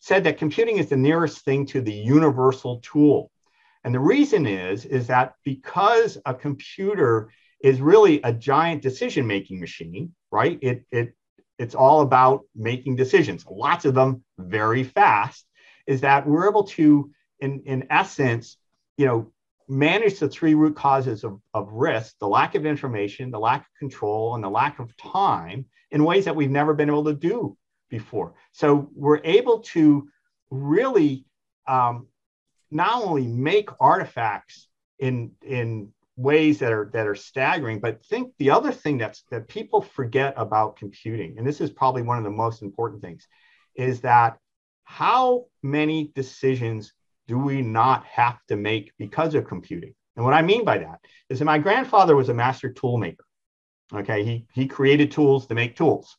said that computing is the nearest thing to the universal tool. And the reason is, is that because a computer is really a giant decision making machine, right? It, it, it's all about making decisions, lots of them very fast, is that we're able to, in, in essence, you know, manage the three root causes of, of risk the lack of information, the lack of control, and the lack of time in ways that we've never been able to do before. So we're able to really um, not only make artifacts in in ways that are that are staggering, but think the other thing that's that people forget about computing, and this is probably one of the most important things, is that how many decisions do we not have to make because of computing? And what I mean by that is that my grandfather was a master tool maker. Okay, he he created tools to make tools.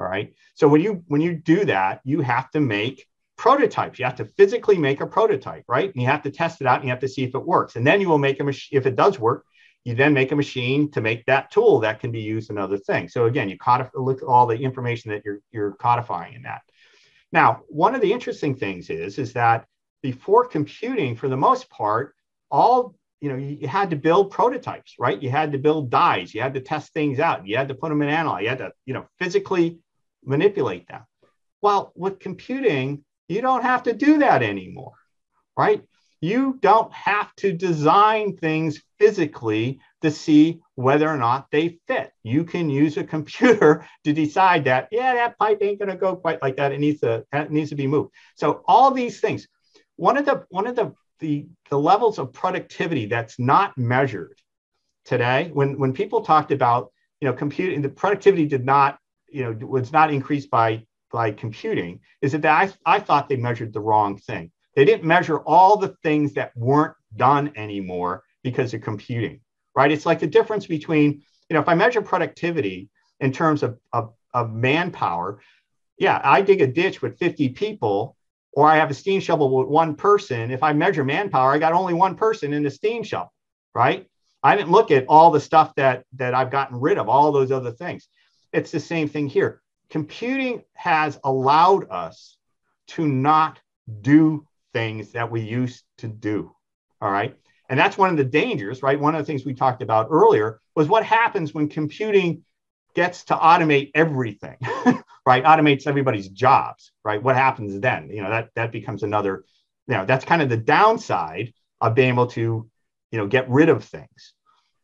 All right. So when you when you do that, you have to make prototypes. You have to physically make a prototype, right? And you have to test it out and you have to see if it works. And then you will make a machine. If it does work, you then make a machine to make that tool that can be used in other things. So again, you codify, look at all the information that you're, you're codifying in that. Now, one of the interesting things is, is that before computing, for the most part, all you know, you had to build prototypes, right? You had to build dies, you had to test things out, you had to put them in analog, you had to, you know, physically manipulate them. Well, with computing, you don't have to do that anymore, right? You don't have to design things physically to see whether or not they fit. You can use a computer to decide that, yeah, that pipe ain't going to go quite like that. It needs to, it needs to be moved. So all these things. One of the one of the the, the levels of productivity that's not measured today, when when people talked about you know computing, the productivity did not you know was not increased by by computing is that I, I thought they measured the wrong thing. They didn't measure all the things that weren't done anymore because of computing, right? It's like the difference between, you know, if I measure productivity in terms of, of, of manpower, yeah, I dig a ditch with 50 people or I have a steam shovel with one person. If I measure manpower, I got only one person in the steam shovel, right? I didn't look at all the stuff that that I've gotten rid of, all those other things. It's the same thing here computing has allowed us to not do things that we used to do. All right. And that's one of the dangers, right? One of the things we talked about earlier was what happens when computing gets to automate everything, right? Automates everybody's jobs, right? What happens then? You know, that that becomes another, you know, that's kind of the downside of being able to, you know, get rid of things,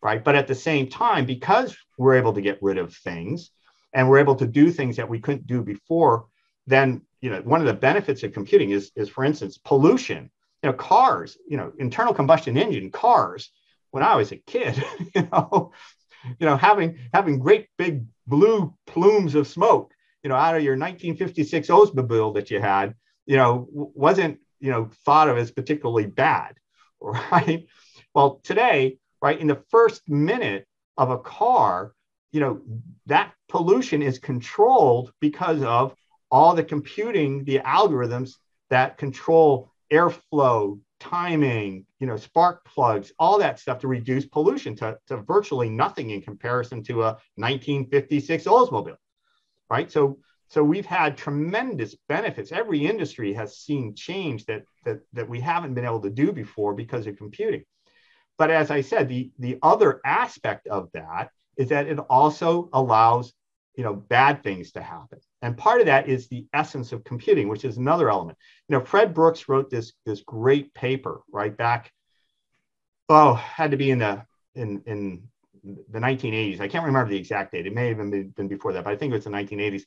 right? But at the same time, because we're able to get rid of things, and we're able to do things that we couldn't do before, then you know one of the benefits of computing is is for instance pollution. You know, cars, you know, internal combustion engine cars. When I was a kid, you know, you know, having having great big blue plumes of smoke, you know, out of your 1956 Oldsmobile that you had, you know, wasn't you know thought of as particularly bad, right? Well, today, right, in the first minute of a car, you know, that pollution is controlled because of all the computing, the algorithms that control airflow, timing, you know, spark plugs, all that stuff to reduce pollution to, to virtually nothing in comparison to a 1956 Oldsmobile, right? So, so we've had tremendous benefits. Every industry has seen change that, that, that we haven't been able to do before because of computing. But as I said, the, the other aspect of that is that it also allows you know bad things to happen. And part of that is the essence of computing which is another element. You know fred brooks wrote this this great paper right back oh had to be in the in in the 1980s i can't remember the exact date. It may have been, been before that but i think it was the 1980s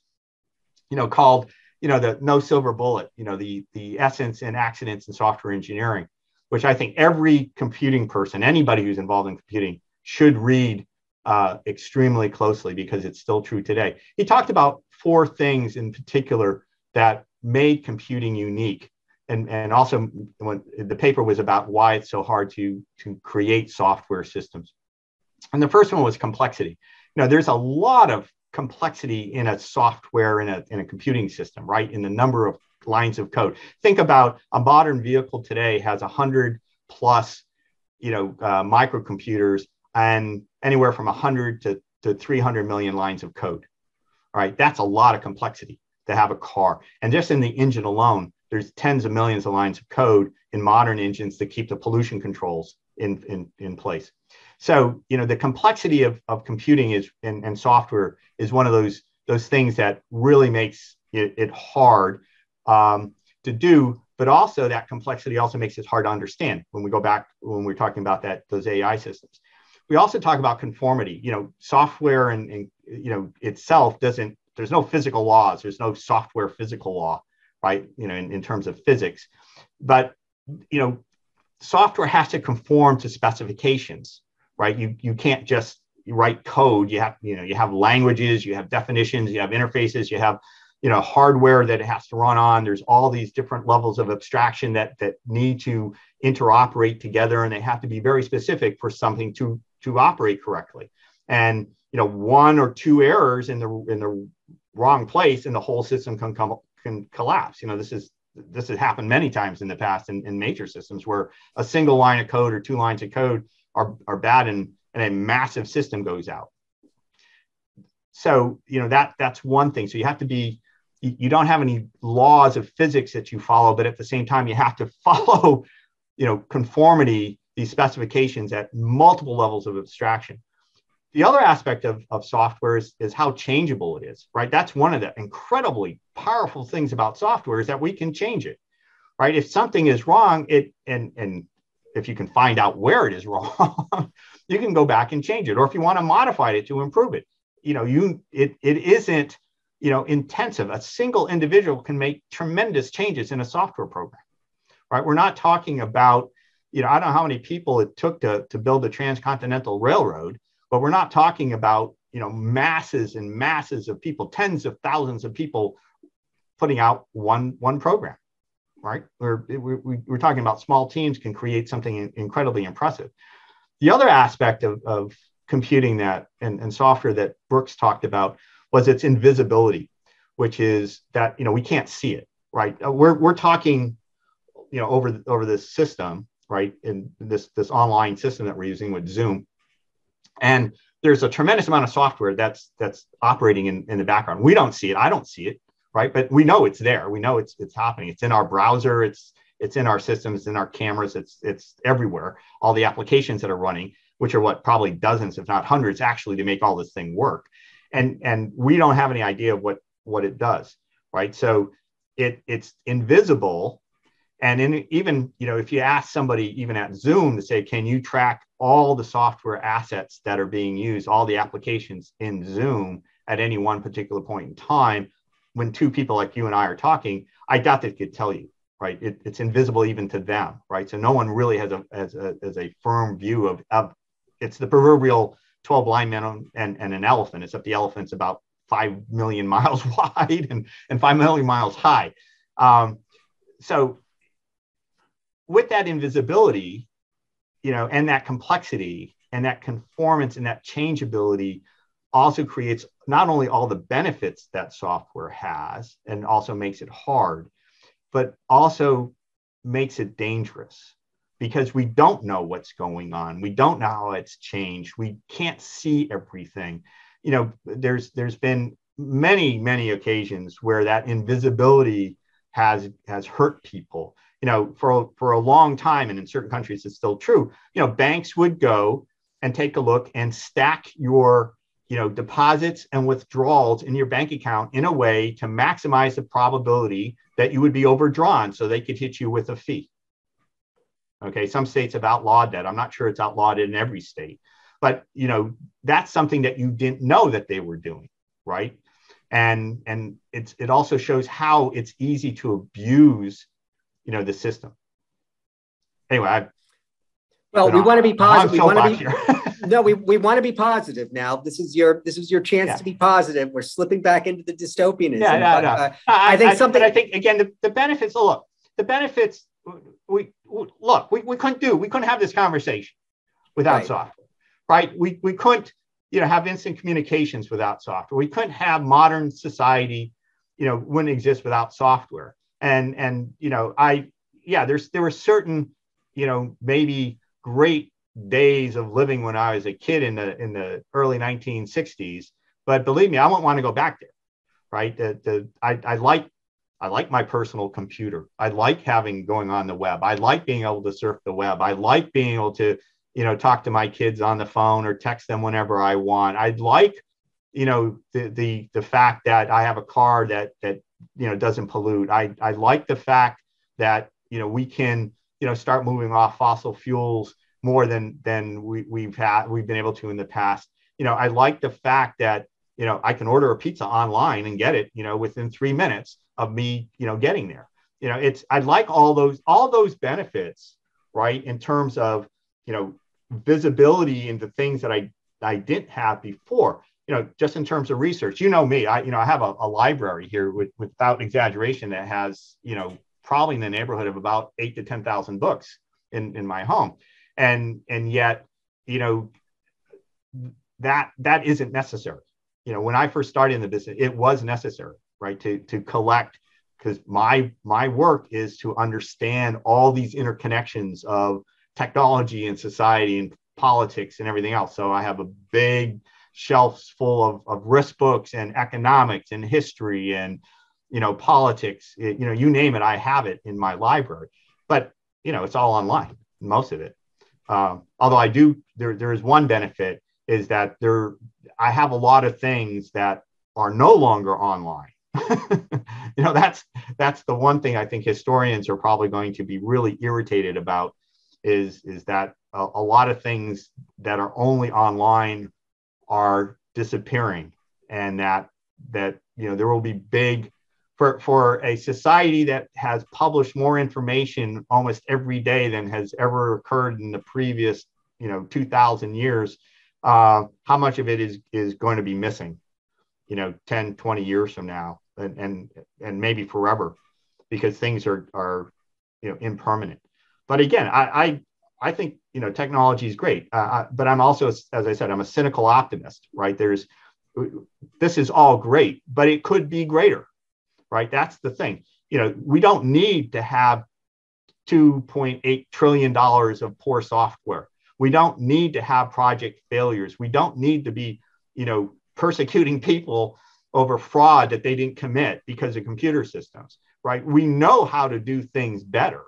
you know called you know the no silver bullet you know the the essence and accidents in software engineering which i think every computing person anybody who's involved in computing should read uh, extremely closely because it's still true today. He talked about four things in particular that made computing unique. And, and also when the paper was about why it's so hard to, to create software systems. And the first one was complexity. Now, there's a lot of complexity in a software in a, in a computing system, right? In the number of lines of code. Think about a modern vehicle today has 100 plus, you know, uh, microcomputers and anywhere from 100 to, to 300 million lines of code. All right, that's a lot of complexity to have a car. And just in the engine alone, there's tens of millions of lines of code in modern engines to keep the pollution controls in, in, in place. So, you know, the complexity of, of computing is and, and software is one of those those things that really makes it, it hard um, to do. But also that complexity also makes it hard to understand when we go back when we're talking about that those AI systems. We also talk about conformity. You know, software and, and you know itself doesn't. There's no physical laws. There's no software physical law, right? You know, in, in terms of physics, but you know, software has to conform to specifications, right? You you can't just write code. You have you know you have languages, you have definitions, you have interfaces, you have you know hardware that it has to run on there's all these different levels of abstraction that that need to interoperate together and they have to be very specific for something to to operate correctly. And you know one or two errors in the in the wrong place and the whole system can come can collapse. You know this is this has happened many times in the past in, in major systems where a single line of code or two lines of code are, are bad and, and a massive system goes out. So you know that that's one thing. So you have to be you don't have any laws of physics that you follow, but at the same time, you have to follow, you know, conformity, these specifications at multiple levels of abstraction. The other aspect of, of software is, is how changeable it is, right? That's one of the incredibly powerful things about software is that we can change it, right? If something is wrong, it and and if you can find out where it is wrong, you can go back and change it. Or if you want to modify it to improve it, you know, you it it isn't you know, intensive. A single individual can make tremendous changes in a software program, right? We're not talking about, you know, I don't know how many people it took to, to build the transcontinental railroad, but we're not talking about, you know, masses and masses of people, tens of thousands of people putting out one, one program, right? We're, we, we're talking about small teams can create something incredibly impressive. The other aspect of, of computing that and, and software that Brooks talked about was its invisibility, which is that you know we can't see it, right? Uh, we're we're talking, you know, over over this system, right? In this this online system that we're using with Zoom, and there's a tremendous amount of software that's that's operating in, in the background. We don't see it. I don't see it, right? But we know it's there. We know it's it's happening. It's in our browser. It's it's in our systems, in our cameras. It's it's everywhere. All the applications that are running, which are what probably dozens, if not hundreds, actually to make all this thing work and and we don't have any idea of what what it does right so it it's invisible and in, even you know if you ask somebody even at zoom to say can you track all the software assets that are being used all the applications in zoom at any one particular point in time? When two people like you and i are talking i doubt they could tell you right? It, it's invisible even to them right? So no one really has a has a, a firm view of, of it's the proverbial 12 linemen and, and an elephant, except the elephant's about 5 million miles wide and, and 5 million miles high. Um, so with that invisibility, you know, and that complexity and that conformance and that changeability also creates not only all the benefits that software has and also makes it hard, but also makes it dangerous because we don't know what's going on. We don't know how it's changed. We can't see everything. You know, there's there's been many many occasions where that invisibility has has hurt people. You know, for for a long time, and in certain countries it's still true. You know, banks would go and take a look and stack your you know deposits and withdrawals in your bank account in a way to maximize the probability that you would be overdrawn so they could hit you with a fee Okay, some states have outlawed that. I'm not sure it's outlawed in every state, but you know that's something that you didn't know that they were doing, right? And and it's it also shows how it's easy to abuse, you know, the system. Anyway, I. Well, we want to be positive. We want to be. no, we, we want to be positive now. This is your this is your chance yeah. to be positive. We're slipping back into the dystopianism. Yeah, no, but, no. Uh, I, I, think I, something. I think again the, the benefits. Oh, Look, the benefits we, we look, we, we couldn't do, we couldn't have this conversation without right. software, right? We, we couldn't, you know, have instant communications without software. We couldn't have modern society, you know, wouldn't exist without software. And, and, you know, I, yeah, there's, there were certain, you know, maybe great days of living when I was a kid in the, in the early 1960s. But believe me, I won't want to go back there, right? The, the, I, I like I like my personal computer. I like having going on the web. I like being able to surf the web. I like being able to, you know, talk to my kids on the phone or text them whenever I want. I'd like, you know, the the the fact that I have a car that that you know doesn't pollute. I I like the fact that you know we can you know start moving off fossil fuels more than than we, we've had we've been able to in the past. You know, I like the fact that you know i can order a pizza online and get it you know within three minutes of me you know getting there you know it's i like all those all those benefits right in terms of you know visibility into things that i i didn't have before you know just in terms of research you know me i you know i have a, a library here with, without exaggeration that has you know probably in the neighborhood of about eight to ten thousand books in in my home and and yet you know that that isn't necessary you know, when I first started in the business, it was necessary, right, to to collect because my my work is to understand all these interconnections of technology and society and politics and everything else. So I have a big shelves full of, of risk books and economics and history and you know politics it, you know you name it i have it in my library but you know it's all online most of it um, although i do there, there is one benefit is that there I have a lot of things that are no longer online. you know, that's that's the one thing I think historians are probably going to be really irritated about is is that a, a lot of things that are only online are disappearing and that that you know there will be big for for a society that has published more information almost every day than has ever occurred in the previous you know 2000 years uh, how much of it is is going to be missing you know 10 20 years from now and and and maybe forever because things are are you know impermanent. But again i i, I think you know technology is great uh, but i'm also as i said i'm a cynical optimist right there's this is all great but it could be greater right that's the thing you know we don't need to have 2.8 trillion dollars of poor software we don't need to have project failures. We don't need to be, you know, persecuting people over fraud that they didn't commit because of computer systems, right? We know how to do things better.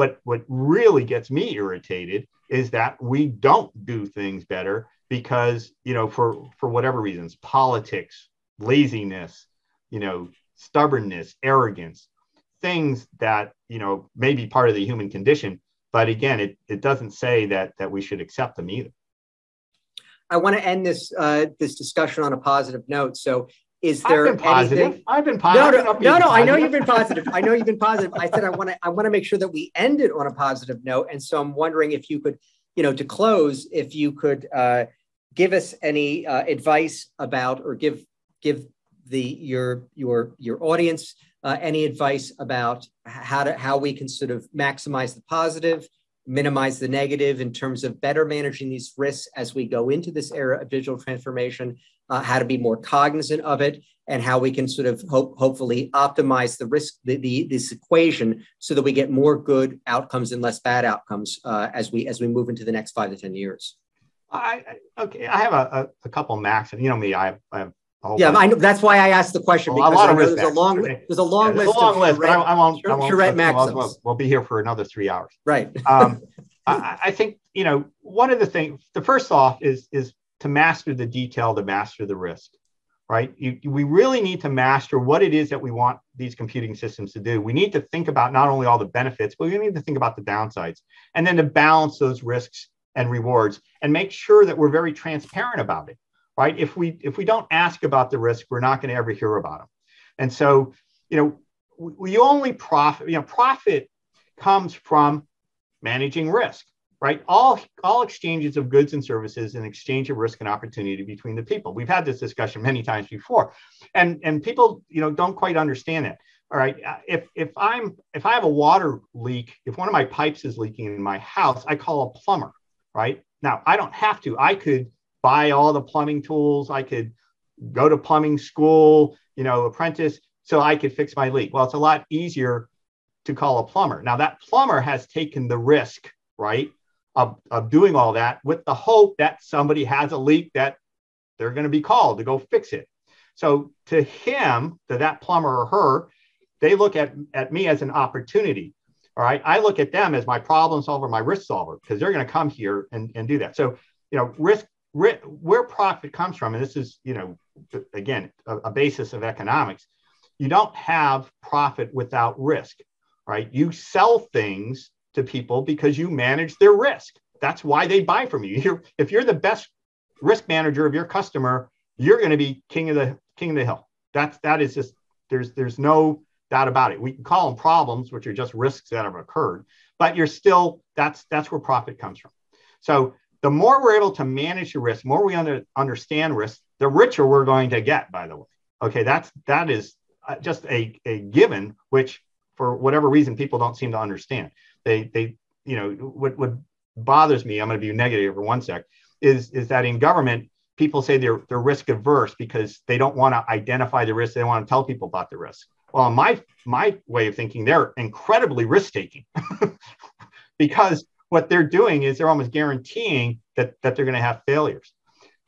But what really gets me irritated is that we don't do things better because, you know, for for whatever reasons, politics, laziness, you know, stubbornness, arrogance, things that, you know, may be part of the human condition but again, it, it doesn't say that that we should accept them either. I want to end this uh, this discussion on a positive note. So, is there I've been positive? Anything... I've been positive. No, no, no, no. I know you've been positive. I know you've been positive. I said I want to I want to make sure that we end it on a positive note. And so I'm wondering if you could, you know, to close, if you could uh, give us any uh, advice about or give give the your your your audience uh, any advice about how to how we can sort of maximize the positive, minimize the negative in terms of better managing these risks as we go into this era of digital transformation, uh, how to be more cognizant of it, and how we can sort of hope, hopefully optimize the risk, the, the, this equation, so that we get more good outcomes and less bad outcomes uh, as we as we move into the next five to ten years. I, okay, I have a, a, a couple max, and you know me, I have, I have yeah, I know. That's why I asked the question well, because there's a long there's a long yeah, list. A long list, but I, I won't. I won't. We'll, we'll, be here for another three hours. Right. um, I, I, think you know one of the things. The first off is is to master the detail, to master the risk. Right. You, we really need to master what it is that we want these computing systems to do. We need to think about not only all the benefits, but we need to think about the downsides, and then to balance those risks and rewards, and make sure that we're very transparent about it right? If we if we don't ask about the risk, we're not going to ever hear about them. And so, you know, we, we only profit. You know, profit comes from managing risk, right? All all exchanges of goods and services and exchange of risk and opportunity between the people. We've had this discussion many times before, and and people, you know, don't quite understand it. All right, uh, if if I'm if I have a water leak, if one of my pipes is leaking in my house, I call a plumber, right? Now, I don't have to. I could buy all the plumbing tools. I could go to plumbing school, you know, apprentice, so I could fix my leak. Well, it's a lot easier to call a plumber. Now, that plumber has taken the risk, right, of, of doing all that with the hope that somebody has a leak that they're going to be called to go fix it. So to him, to that plumber or her, they look at, at me as an opportunity. All right. I look at them as my problem solver, my risk solver, because they're going to come here and, and do that. So, you know, risk, risk, where profit comes from, and this is, you know, again, a, a basis of economics, you don't have profit without risk, right? You sell things to people because you manage their risk. That's why they buy from you. You're, if you're the best risk manager of your customer, you're going to be king of the king of the hill. That's that is just there's there's no doubt about it. We can call them problems, which are just risks that have occurred, but you're still that's that's where profit comes from. So the more we're able to manage the risk, more we under, understand risk, the richer we're going to get. By the way, okay, that's that is uh, just a, a given, which for whatever reason people don't seem to understand. They they you know what what bothers me. I'm going to be negative for one sec. Is is that in government people say they're they're risk averse because they don't want to identify the risk. They want to tell people about the risk. Well, my my way of thinking, they're incredibly risk taking because what they're doing is they're almost guaranteeing that that they're going to have failures.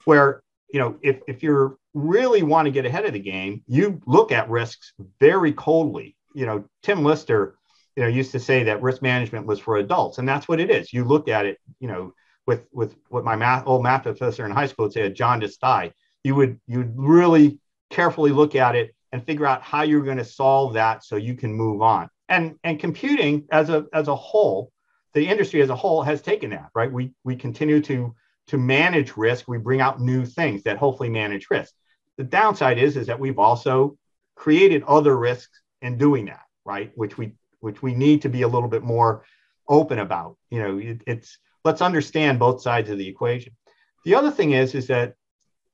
Where you know if if you're really want to get ahead of the game, you look at risks very coldly. You know, Tim Lister, you know, used to say that risk management was for adults, and that's what it is. You look at it, you know, with with what my math old math professor in high school would say a jaundiced eye. You would you would really carefully look at it and figure out how you're going to solve that so you can move on. And and computing as a as a whole, the industry as a whole has taken that, right? We we continue to to manage risk, we bring out new things that hopefully manage risk. The downside is is that we've also created other risks in doing that, right? Which we which we need to be a little bit more open about. You know, it, it's let's understand both sides of the equation. The other thing is is that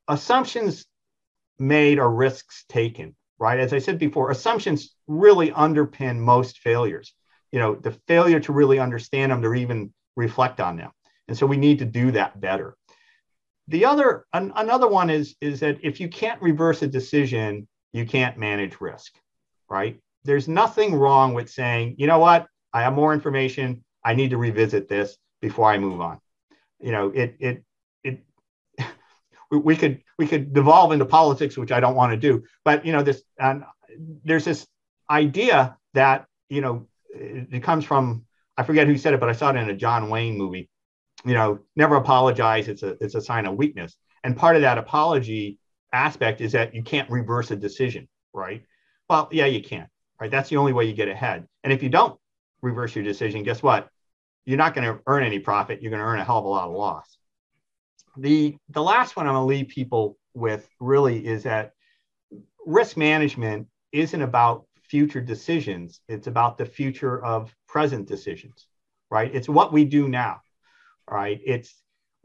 assumptions made are risks taken right? As I said before, assumptions really underpin most failures. You know, the failure to really understand them, to even reflect on them. And so we need to do that better. The other, an, another one is, is that if you can't reverse a decision, you can't manage risk, right? There's nothing wrong with saying, you know what, I have more information. I need to revisit this before I move on. You know, it, it, it, we could we could devolve into politics, which I don't want to do. But you know, this and there's this idea that you know it, it comes from I forget who said it, but I saw it in a John Wayne movie. You know, never apologize. It's a it's a sign of weakness. And part of that apology aspect is that you can't reverse a decision, right? Well, yeah, you can, right? That's the only way you get ahead. And if you don't reverse your decision, guess what? You're not going to earn any profit. You're going to earn a hell of a lot of loss the the last one I'm going to leave people with really is that risk management isn't about future decisions. It's about the future of present decisions, right? It's what we do now, right? It's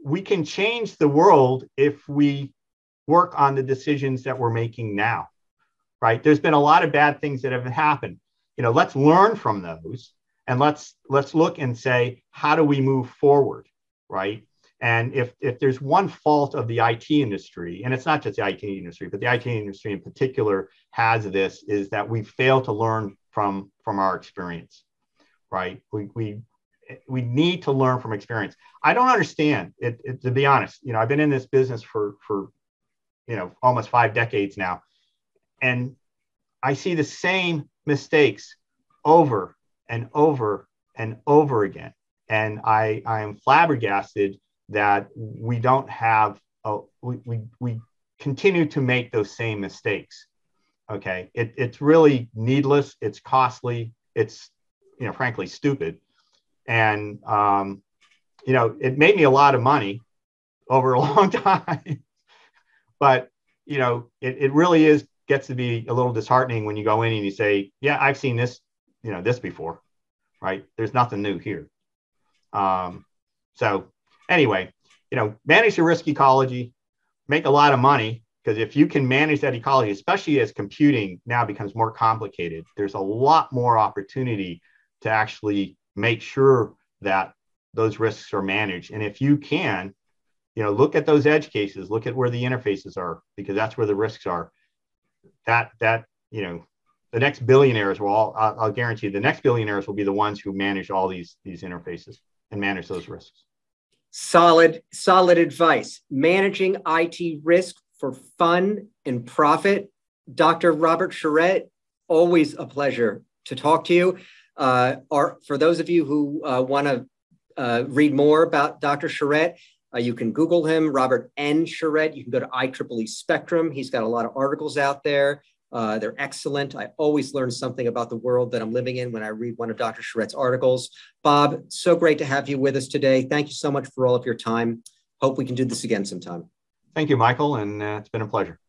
we can change the world if we work on the decisions that we're making now, right? There's been a lot of bad things that have happened. You know, let's learn from those and let's let's look and say how do we move forward, right? And if, if there's one fault of the IT industry, and it's not just the IT industry, but the IT industry in particular has this, is that we fail to learn from, from our experience, right? We, we, we need to learn from experience. I don't understand it, it, to be honest. You know, I've been in this business for, for, you know, almost five decades now. And I see the same mistakes over and over and over again. And I, I am flabbergasted that we don't have a, we, we, we continue to make those same mistakes. Okay. It, it's really needless. It's costly. It's you know frankly stupid. And um, you know it made me a lot of money over a long time. But you know it, it really is gets to be a little disheartening when you go in and you say yeah i've seen this you know this before right there's nothing new here um, so anyway, you know, manage the risk ecology, make a lot of money because if you can manage that ecology, especially as computing now becomes more complicated, there's a lot more opportunity to actually make sure that those risks are managed. And if you can, you know, look at those edge cases, look at where the interfaces are, because that's where the risks are. That that you know, the next billionaires will all. I'll, I'll guarantee you, the next billionaires will be the ones who manage all these these interfaces and manage those risks. Solid, solid advice. Managing IT risk for fun and profit. Dr. Robert Charette, always a pleasure to talk to you. Uh, or for those of you who uh, want to uh, read more about Dr. Charette, uh, you can Google him, Robert N. Charette. You can go to IEEE Spectrum. He's got a lot of articles out there. Uh, they're excellent. I always learn something about the world that I'm living in when I read one of Dr. Charette's articles. Bob, so great to have you with us today. Thank you so much for all of your time. Hope we can do this again sometime. Thank you, Michael, and uh, it's been a pleasure.